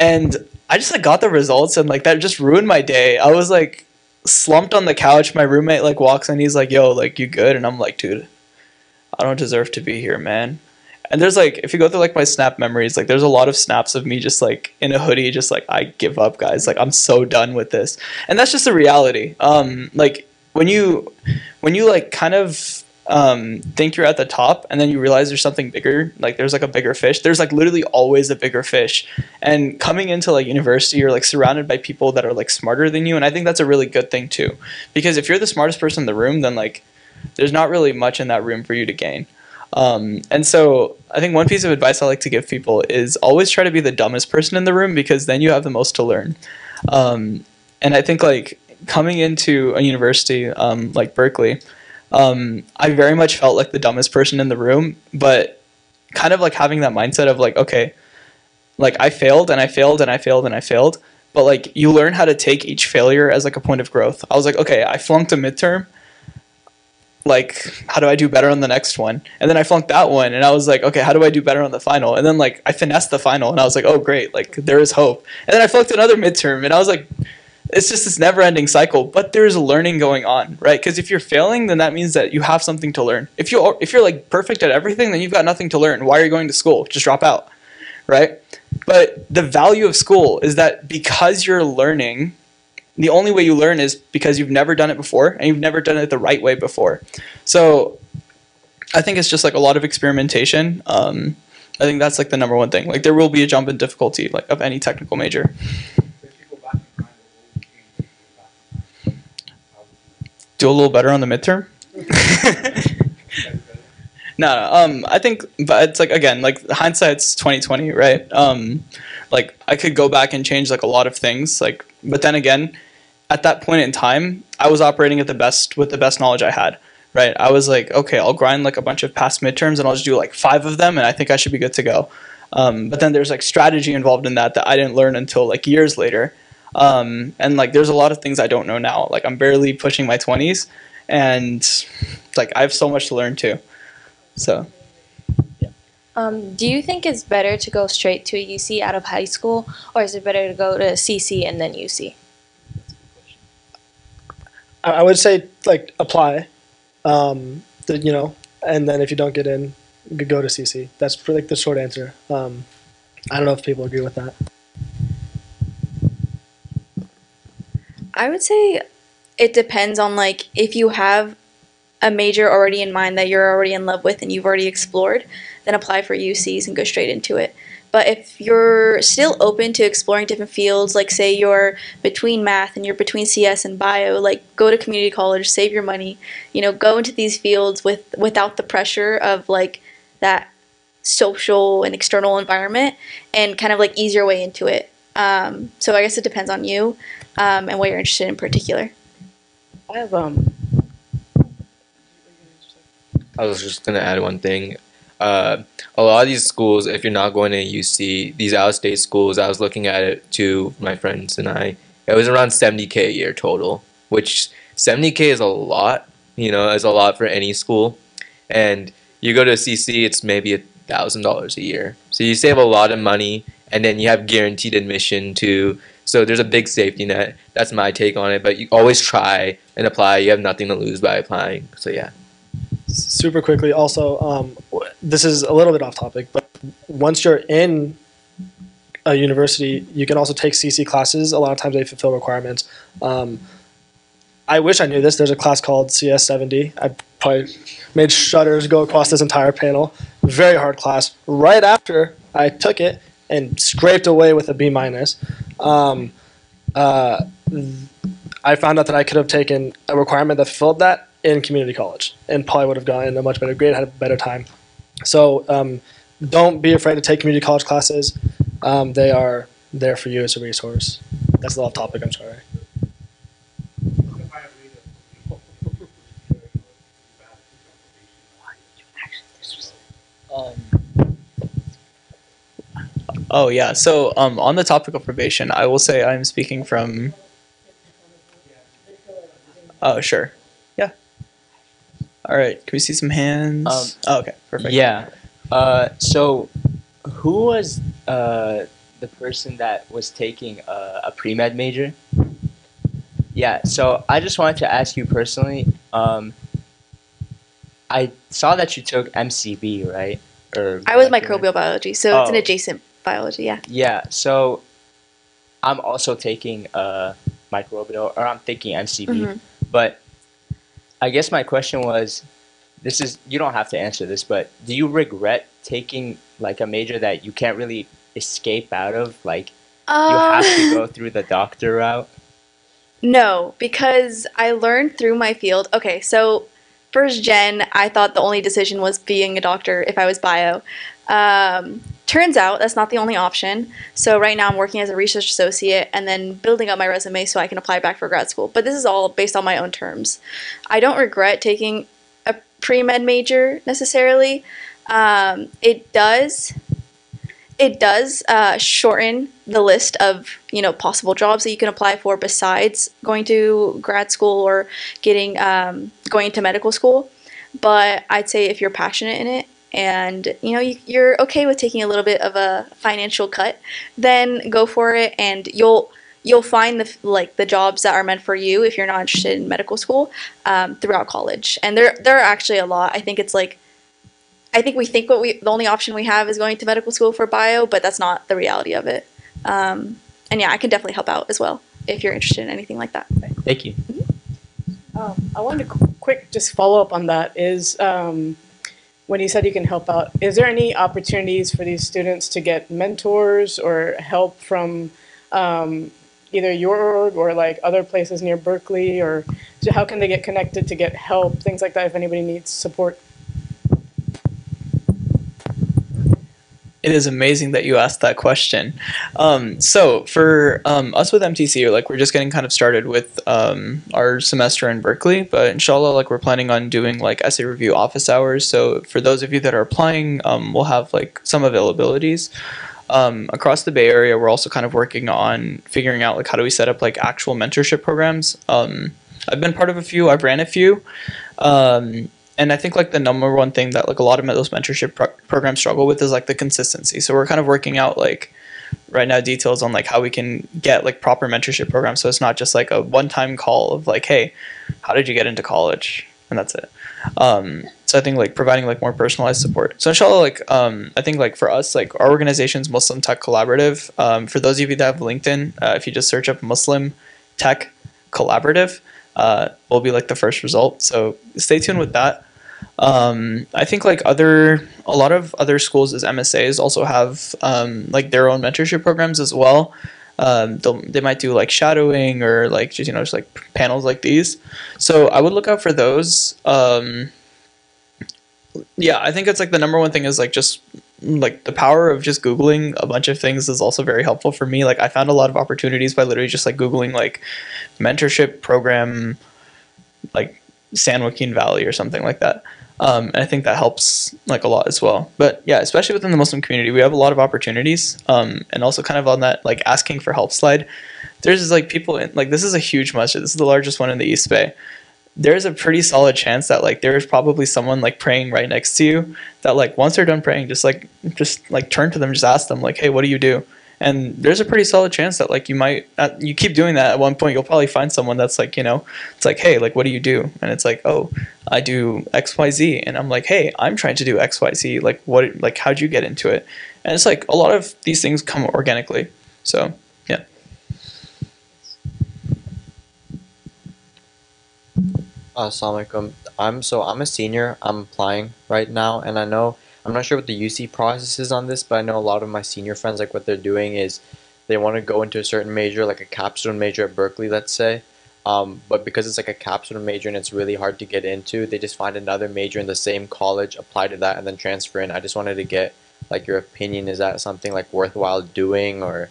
And I just like got the results and like that just ruined my day. I was like slumped on the couch. My roommate like walks in. He's like, "Yo, like you good?" And I'm like, "Dude, I don't deserve to be here, man." And there's like, if you go through like my snap memories, like there's a lot of snaps of me just like in a hoodie, just like I give up, guys. Like I'm so done with this, and that's just the reality. Um, like when you, when you like kind of um, think you're at the top, and then you realize there's something bigger. Like there's like a bigger fish. There's like literally always a bigger fish. And coming into like university, you're like surrounded by people that are like smarter than you, and I think that's a really good thing too, because if you're the smartest person in the room, then like there's not really much in that room for you to gain. Um, and so I think one piece of advice I like to give people is always try to be the dumbest person in the room because then you have the most to learn. Um, and I think like coming into a university um, like Berkeley, um, I very much felt like the dumbest person in the room, but kind of like having that mindset of like, okay, like I failed and I failed and I failed and I failed, but like you learn how to take each failure as like a point of growth. I was like, okay, I flunked a midterm like how do I do better on the next one? And then I flunked that one and I was like, okay, how do I do better on the final? And then like I finessed the final and I was like, oh great, like there is hope. And then I flunked another midterm and I was like it's just this never-ending cycle, but there's a learning going on, right? Because if you're failing, then that means that you have something to learn. If you if you're like perfect at everything, then you've got nothing to learn. Why are you going to school? Just drop out, right? But the value of school is that because you're learning, the only way you learn is because you've never done it before and you've never done it the right way before. So I think it's just like a lot of experimentation. Um, I think that's like the number one thing. Like there will be a jump in difficulty like of any technical major. Do a little better on the midterm. no, um, I think, but it's like again, like hindsight's twenty twenty, right? Um, like I could go back and change like a lot of things, like, but then again, at that point in time, I was operating at the best with the best knowledge I had. Right, I was like, okay, I'll grind like a bunch of past midterms, and I'll just do like five of them, and I think I should be good to go. Um, but then there's like strategy involved in that that I didn't learn until like years later. Um, and like there's a lot of things I don't know now. Like I'm barely pushing my 20s, and like I have so much to learn too. So. Um, do you think it's better to go straight to a UC out of high school, or is it better to go to CC and then UC? I I would say like apply, um, the, you know, and then if you don't get in, go to CC. That's for, like the short answer. Um, I don't know if people agree with that. I would say it depends on like if you have a major already in mind that you're already in love with and you've already explored, then apply for UCs and go straight into it. But if you're still open to exploring different fields, like say you're between math and you're between CS and bio, like go to community college, save your money, you know, go into these fields with without the pressure of like that social and external environment and kind of like ease your way into it. Um, so I guess it depends on you um, and what you're interested in particular. I have um. I was just gonna add one thing. Uh, a lot of these schools, if you're not going to UC, these out-of-state schools, I was looking at it to my friends and I. It was around 70k a year total, which 70k is a lot. You know, is a lot for any school. And you go to CC, it's maybe a thousand dollars a year. So you save a lot of money, and then you have guaranteed admission too. So there's a big safety net. That's my take on it. But you always try and apply. You have nothing to lose by applying. So yeah. super quickly also um, this is a little bit off topic but once you're in a university you can also take cc classes a lot of times they fulfill requirements um, i wish i knew this there's a class called cs70 i probably made shudders go across this entire panel very hard class right after i took it and scraped away with a b minus um, uh, I found out that I could have taken a requirement that fulfilled that in community college and probably would have gotten a much better grade, had a better time. So um, don't be afraid to take community college classes. Um, they are there for you as a resource. That's a little off topic, I'm sorry. Oh yeah. So um, on the topic of probation, I will say I'm speaking from. Oh sure, yeah. All right. Can we see some hands? Um, oh, okay, perfect. Yeah. Uh, so, who was uh, the person that was taking a, a pre med major? Yeah. So I just wanted to ask you personally. Um, I saw that you took MCB, right? Or I was microbial biology, so it's an Oh. adjacent biology, yeah. Yeah. So I'm also taking uh, microbial, or I'm thinking MCB. Mhm. But I guess my question was, this is you don't have to answer this, but do you regret taking like a major that you can't really escape out of? Like you have to Uh, go through the doctor route. No, because I learned through my field. Okay, so first gen, I thought the only decision was being a doctor if I was bio. Um, turns out that's not the only option. So right now I'm working as a research associate and then building up my resume so I can apply back for grad school. But this is all based on my own terms. I don't regret taking a pre med major necessarily. Um, it does it does uh, shorten the list of you know possible jobs that you can apply for besides going to grad school or getting um, going to medical school. But I'd say if you're passionate in it and you know you, you're okay with taking a little bit of a financial cut, then go for it, and you'll you'll find the like the jobs that are meant for you if you're not interested in medical school um, throughout college. And there there are actually a lot. I think it's like I think we think what we the only option we have is going to medical school for bio, but that's not the reality of it. Um, and yeah, I can definitely help out as well if you're interested in anything like that. Thank you. Um, I wanted to qu- quick just follow up on that. Is um, when you said you can help out, is there any opportunities for these students to get mentors or help from um, either your org or like other places near Berkeley, or how can they get connected to get help, things like that, if anybody needs support? It is amazing that you asked that question. Um, so for um, us with MTC, like we're just getting kind of started with um, our semester in Berkeley, but inshallah, like we're planning on doing like essay review office hours. So for those of you that are applying, um, we'll have like some availabilities. Um, across the Bay Area, we're also kind of working on figuring out like how do we set up like actual mentorship programs. Um, I've been part of a few. I've ran a few. Um, and I think like the number one thing that like a lot of those mentorship pro- programs struggle with is like the consistency. So we're kind of working out like right now details on like how we can get like proper mentorship programs. So it's not just like a one-time call of like, hey, how did you get into college? And that's it. Um, so I think like providing like more personalized support. So inshallah, like um, I think like for us, like our organization's Muslim Tech Collaborative. Um, for those of you that have LinkedIn, uh, if you just search up Muslim Tech Collaborative, uh, will be like the first result. So stay tuned with that. Um, I think like other a lot of other schools as MSAs also have um, like their own mentorship programs as well. Um, they might do like shadowing or like just you know just like panels like these. So I would look out for those. Um, yeah, I think it's like the number one thing is like just like the power of just googling a bunch of things is also very helpful for me. Like I found a lot of opportunities by literally just like googling like mentorship program like San Joaquin Valley or something like that. Um, and I think that helps like a lot as well. But yeah, especially within the Muslim community, we have a lot of opportunities. Um, and also kind of on that like asking for help slide, there's like people in like this is a huge masjid. This is the largest one in the East Bay. There's a pretty solid chance that like there is probably someone like praying right next to you that like once they're done praying, just like just like turn to them, just ask them like, hey, what do you do? And there's a pretty solid chance that like you might uh, you keep doing that. At one point you'll probably find someone that's like you know it's like hey like what do you do? And it's like oh I do X Y Z. And I'm like hey I'm trying to do X Y Z. Like what like how'd you get into it? And it's like a lot of these things come organically. So yeah. Assalamu alaikum. I'm so I'm a senior. I'm applying right now, and I know I'm not sure what the UC process is on this, but I know a lot of my senior friends like what they're doing is they want to go into a certain major, like a capstone major at Berkeley, let's say. Um, but because it's like a capstone major and it's really hard to get into, they just find another major in the same college, apply to that, and then transfer in. I just wanted to get like your opinion. Is that something like worthwhile doing, or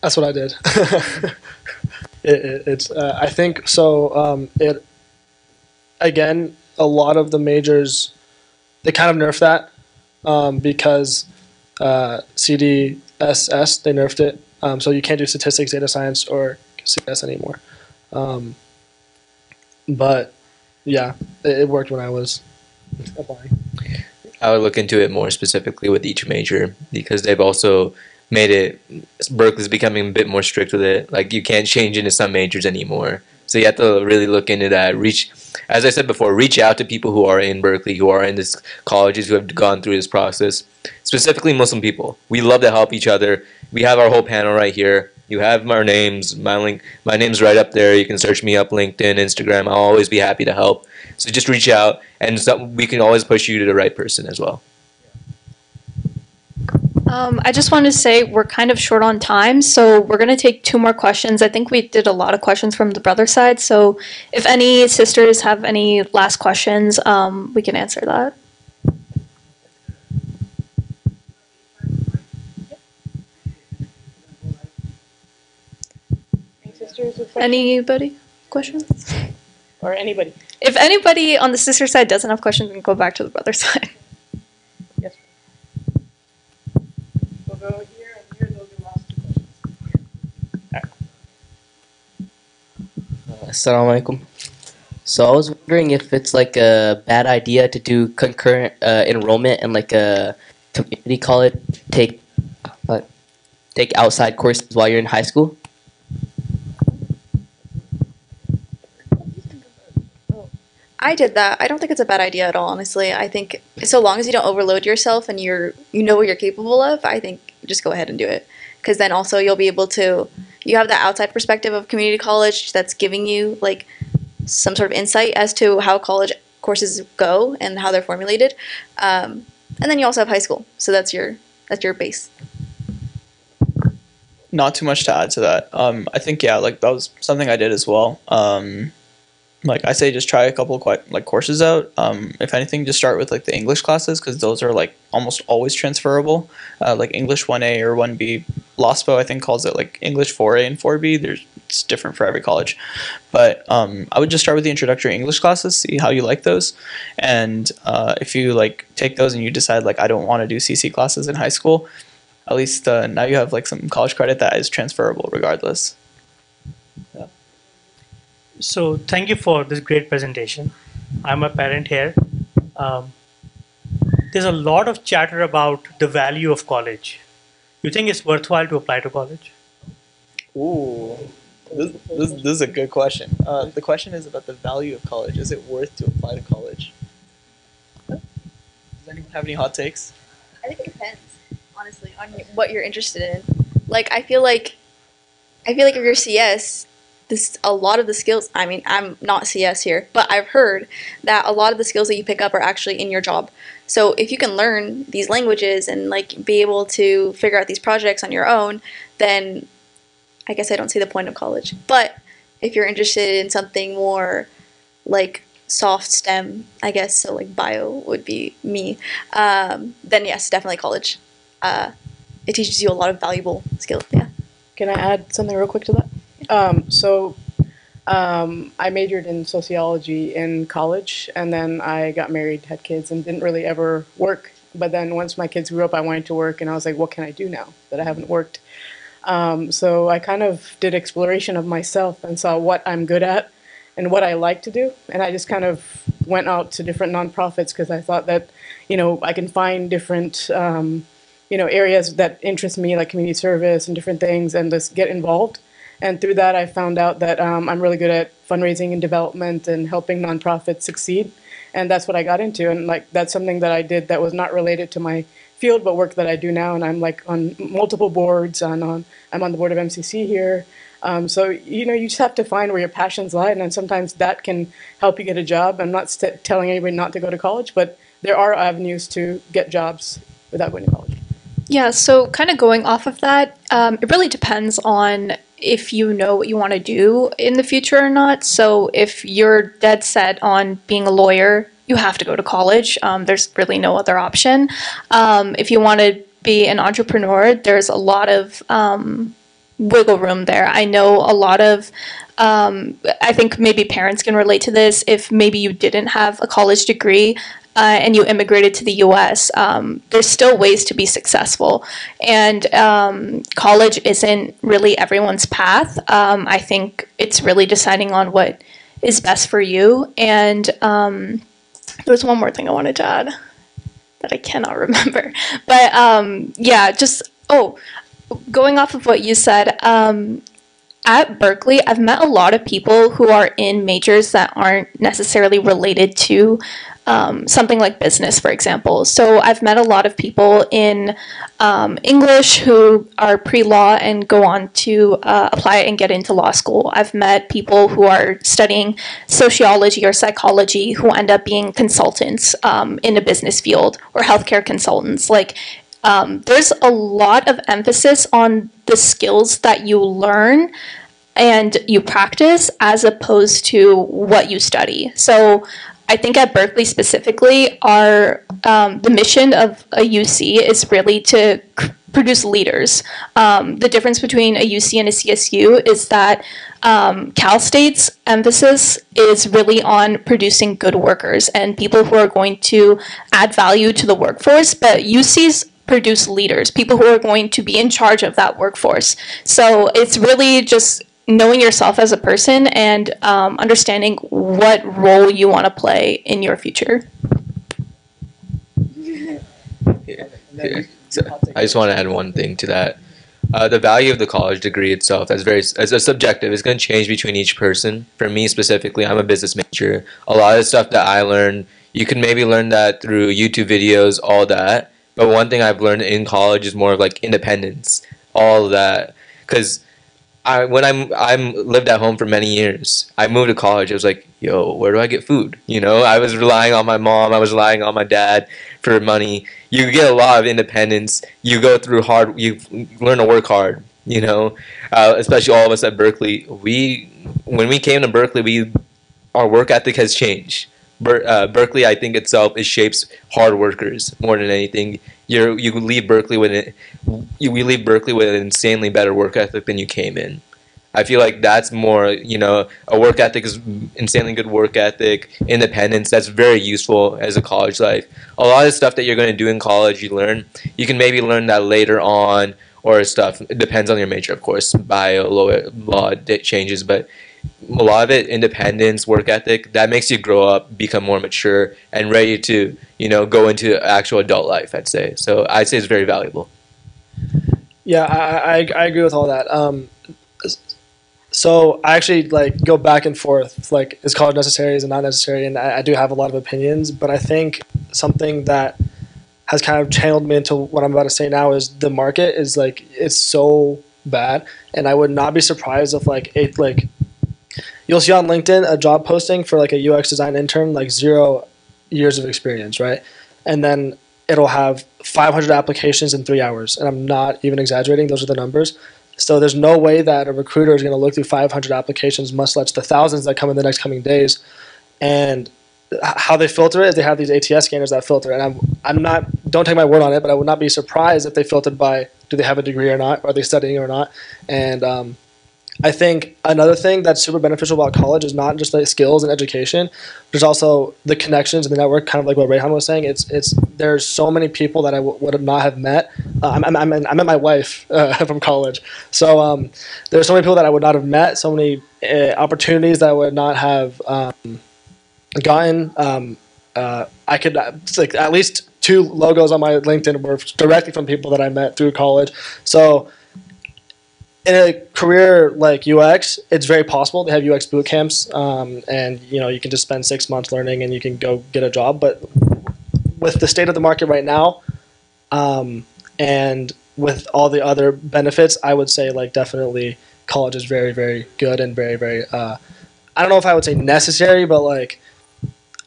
That's what I did. it, it, it's uh, I think so. Um, it again, a lot of the majors they kind of nerfed that um, because uh, CDSS they nerfed it, um, so you can't do statistics, data science, or CS anymore. Um, but yeah, it, it worked when I was applying. I would look into it more specifically with each major because they've also made it Berkeley's becoming a bit more strict with it. Like you can't change into some majors anymore. So you have to really look into that. Reach as I said before, reach out to people who are in Berkeley, who are in this colleges who have gone through this process. Specifically Muslim people. We love to help each other. We have our whole panel right here. You have our names. My link my name's right up there. You can search me up LinkedIn, Instagram. I'll always be happy to help. So just reach out and so we can always push you to the right person as well. Um, I just wanted to say we're kind of short on time, so we're going to take two more questions. I think we did a lot of questions from the brother side, so if any sisters have any last questions, um, we can answer that. Any sisters with? Anybody? Questions? or anybody? If anybody on the sister side doesn't have questions, we can go back to the brother side. Yes. We'll go here and here. Those are last two questions. Assalamu alaikum. So I was wondering if it's like a bad idea to do concurrent uh, enrollment and like a community college take uh, take outside courses while you're in high school. I did that. I don't think it's a bad idea at all, honestly. I think so long as you don't overload yourself and you're you know what you're capable of, I think just go ahead and do it. Because then also you'll be able to you have that outside perspective of community college that's giving you like some sort of insight as to how college courses go and how they're formulated. Um, and then you also have high school, so that's your that's your base. not too much to add to that. Um, I think yeah, like that was something I did as well. Um, like I say, just try a couple of quite like courses out. Um, if anything, just start with like the English classes because those are like almost always transferable. Uh, like English one A or one B. LOSPO I think calls it like English four A and four B. There's it's different for every college, but um, I would just start with the introductory English classes, see how you like those, and uh, if you like take those and you decide like I don't want to do CC classes in high school, at least uh, now you have like some college credit that is transferable regardless. So thank you for this great presentation. I'm a parent here. Um, there's a lot of chatter about the value of college. You think it's worthwhile to apply to college? Ooh, this, this, this is a good question. Uh, the question is about the value of college. Is it worth to apply to college? Does anyone have any hot takes? I think it depends, honestly, on what you're interested in. Like, I feel like, I feel like if you're CS, this a lot of the skills. I mean, I'm not CS here, but I've heard that a lot of the skills that you pick up are actually in your job. So if you can learn these languages and like be able to figure out these projects on your own, then I guess I don't see the point of college. But if you're interested in something more like soft STEM, I guess, so like bio would be me, um, then yes, definitely college. Uh, it teaches you a lot of valuable skills. Yeah. Can I add something real quick to that? Um, so um, I majored in sociology in college, and then I got married, had kids, and didn't really ever work. But then once my kids grew up, I wanted to work, and I was like, what can I do now that I haven't worked? Um, so I kind of did exploration of myself and saw what I'm good at and what I like to do. And I just kind of went out to different nonprofits because I thought that, you know, I can find different, um, you know, areas that interest me, like community service and different things, and just get involved. And through that, I found out that um, I'm really good at fundraising and development and helping nonprofits succeed. And that's what I got into. And like that's something that I did that was not related to my field, but work that I do now. And I'm like on multiple boards. And on I'm on the board of MCC here. Um, so you know, you just have to find where your passions lie, and sometimes that can help you get a job. I'm not telling anybody not to go to college, but there are avenues to get jobs without going to college. Yeah, so kind of going off of that, um, it really depends on if you know what you want to do in the future or not. So if you're dead set on being a lawyer, you have to go to college. Um, there's really no other option. Um, if you want to be an entrepreneur, there's a lot of um, wiggle room there. I know a lot of, um, I think maybe parents can relate to this. If maybe you didn't have a college degree, uh, and you immigrated to the US, um, there's still ways to be successful. And um, college isn't really everyone's path. Um, I think it's really deciding on what is best for you. And um, there was one more thing I wanted to add that I cannot remember. But um, yeah, just, oh, going off of what you said, um, at Berkeley, I've met a lot of people who are in majors that aren't necessarily related to um, something like business, for example. So I've met a lot of people in um, English who are pre law and go on to uh, apply and get into law school. I've met people who are studying sociology or psychology who end up being consultants um, in a business field or healthcare consultants. Like, um, there's a lot of emphasis on the skills that you learn and you practice as opposed to what you study. So I think at Berkeley specifically, our um, the mission of a UC is really to produce leaders. Um, the difference between a UC and a CSU is that um, Cal State's emphasis is really on producing good workers and people who are going to add value to the workforce, but UC's produce leaders, people who are going to be in charge of that workforce. So it's really just knowing yourself as a person and um, understanding what role you want to play in your future. Yeah. So I just want to add one thing to that. Uh, the value of the college degree itself, as very as a subjective, is going to change between each person. For me specifically, I'm a business major. A lot of the stuff that I learned, you can maybe learn that through YouTube videos, all that. But one thing I've learned in college is more of like independence, all that. Because I when I'm I'm lived at home for many years. I moved to college. I was like, yo, where do I get food? You know, I was relying on my mom. I was relying on my dad for money. You get a lot of independence. You go through hard. You learn to work hard. You know, uh, especially all of us at Berkeley. We when we came to Berkeley, we our work ethic has changed. Ber- uh, Berkeley, I think itself, it shapes hard workers more than anything. You you leave Berkeley with it. You we leave Berkeley with an insanely better work ethic than you came in. I feel like that's more, you know, a work ethic is insanely good work ethic, independence. That's very useful as a college life. A lot of stuff that you're going to do in college, you learn. You can maybe learn that later on or stuff. It depends on your major, of course. Bio, law, law changes, but a lot of it independence work ethic that makes you grow up become more mature and ready to you know go into actual adult life i'd say so i'd say it's very valuable Yeah, I, I, I agree with all that. Um, so I actually like go back and forth. Like, is college necessary? Is it not necessary? And I, I do have a lot of opinions, but I think something that has kind of channeled me into what I'm about to say now is the market is like it's so bad, and I would not be surprised if like it like you'll see on LinkedIn a job posting for like a UX design intern, like zero years of experience, right? And then it'll have 500 applications in three hours. And I'm not even exaggerating, those are the numbers. So there's no way that a recruiter is going to look through 500 applications, much less the thousands that come in the next coming days. And how they filter it is they have these ATS scanners that filter. And I'm, I'm not, don't take my word on it, but I would not be surprised if they filtered by do they have a degree or not? Are they studying or not? And um, I think another thing that's super beneficial about college is not just the skills and education. There's also the connections and the network, kind of like what Raihan was saying. It's it's there's so many people that I w- would not have met. Uh, I'm, I'm, I'm, I met my wife uh, from college, so um, there's so many people that I would not have met. So many uh, opportunities that I would not have um, gotten. Um, uh, I could uh, like at least two logos on my LinkedIn were directly from people that I met through college. So in a career like UX, it's very possible. to have UX boot camps, um, and you know you can just spend six months learning and you can go get a job. But with the state of the market right now, um, and with all the other benefits, I would say like definitely college is very very good and very very. Uh, I don't know if I would say necessary, but like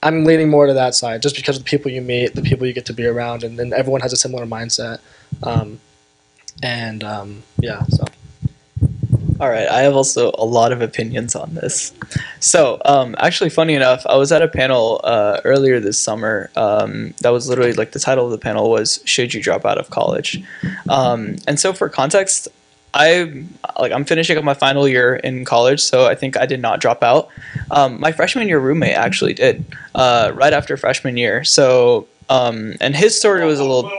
I'm leaning more to that side just because of the people you meet, the people you get to be around, and then everyone has a similar mindset. Um, and um, yeah, so. All right, I have also a lot of opinions on this. So, um, actually, funny enough, I was at a panel uh, earlier this summer. Um, that was literally like the title of the panel was "Should You Drop Out of College?" Um, and so, for context, I like I'm finishing up my final year in college, so I think I did not drop out. Um, my freshman year roommate actually did uh, right after freshman year. So, um, and his story was a little.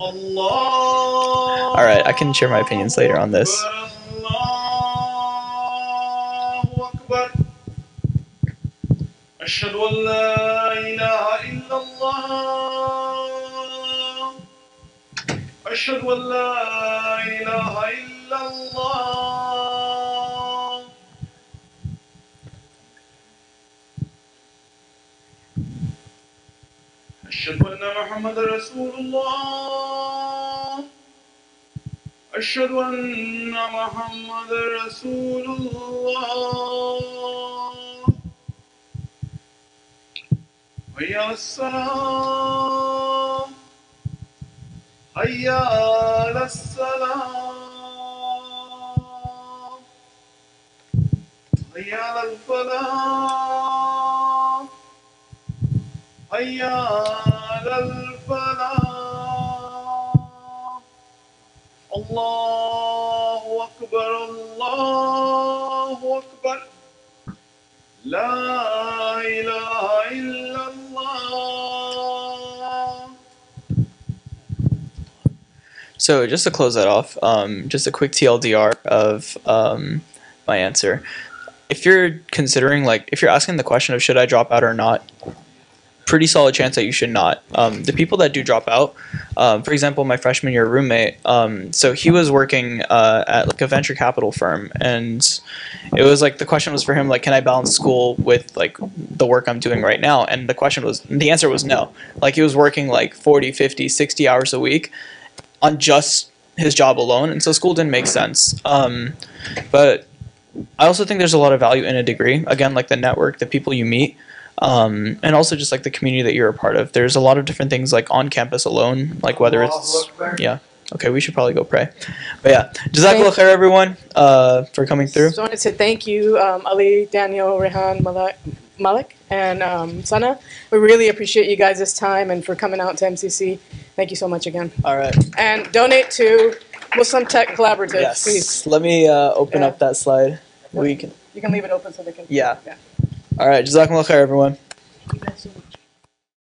All right, I can share my opinions later on this. أشهد أن لا إله إلا الله أشهد أن لا إله إلا الله أشهد أن محمد رسول الله. أشهد أن محمد رسول الله. حي على الصلاة حي على الصلاة حي على الفلاح. حي على الفلاح الله أكبر الله أكبر لا إله إلا الله So just to close that off, um, just a quick TLDR of um, my answer. If you're considering like if you're asking the question of should I drop out or not, pretty solid chance that you should not. Um, the people that do drop out, um, for example, my freshman year roommate, um, so he was working uh, at like a venture capital firm, and it was like the question was for him like, can I balance school with like the work I'm doing right now? And the question was, the answer was no. Like he was working like 40, 50, 60 hours a week on just his job alone, and so school didn't make sense. Um, but I also think there's a lot of value in a degree. Again, like the network, the people you meet, um, and also just like the community that you're a part of. There's a lot of different things like on campus alone, like whether it's yeah. Okay, we should probably go pray. But yeah, Jazakallah khair everyone uh, for coming through. So I wanted to thank you, um, Ali, Daniel, Raihan, Malik, Malik and um, Sana. We really appreciate you guys' time and for coming out to MCC. Thank you so much again. All right. And donate to Muslim Tech Collaborative, Yes. please. Let me uh, open up that slide. We can. You can leave it open so they can. Yeah. All right. Jazakallah khair everyone.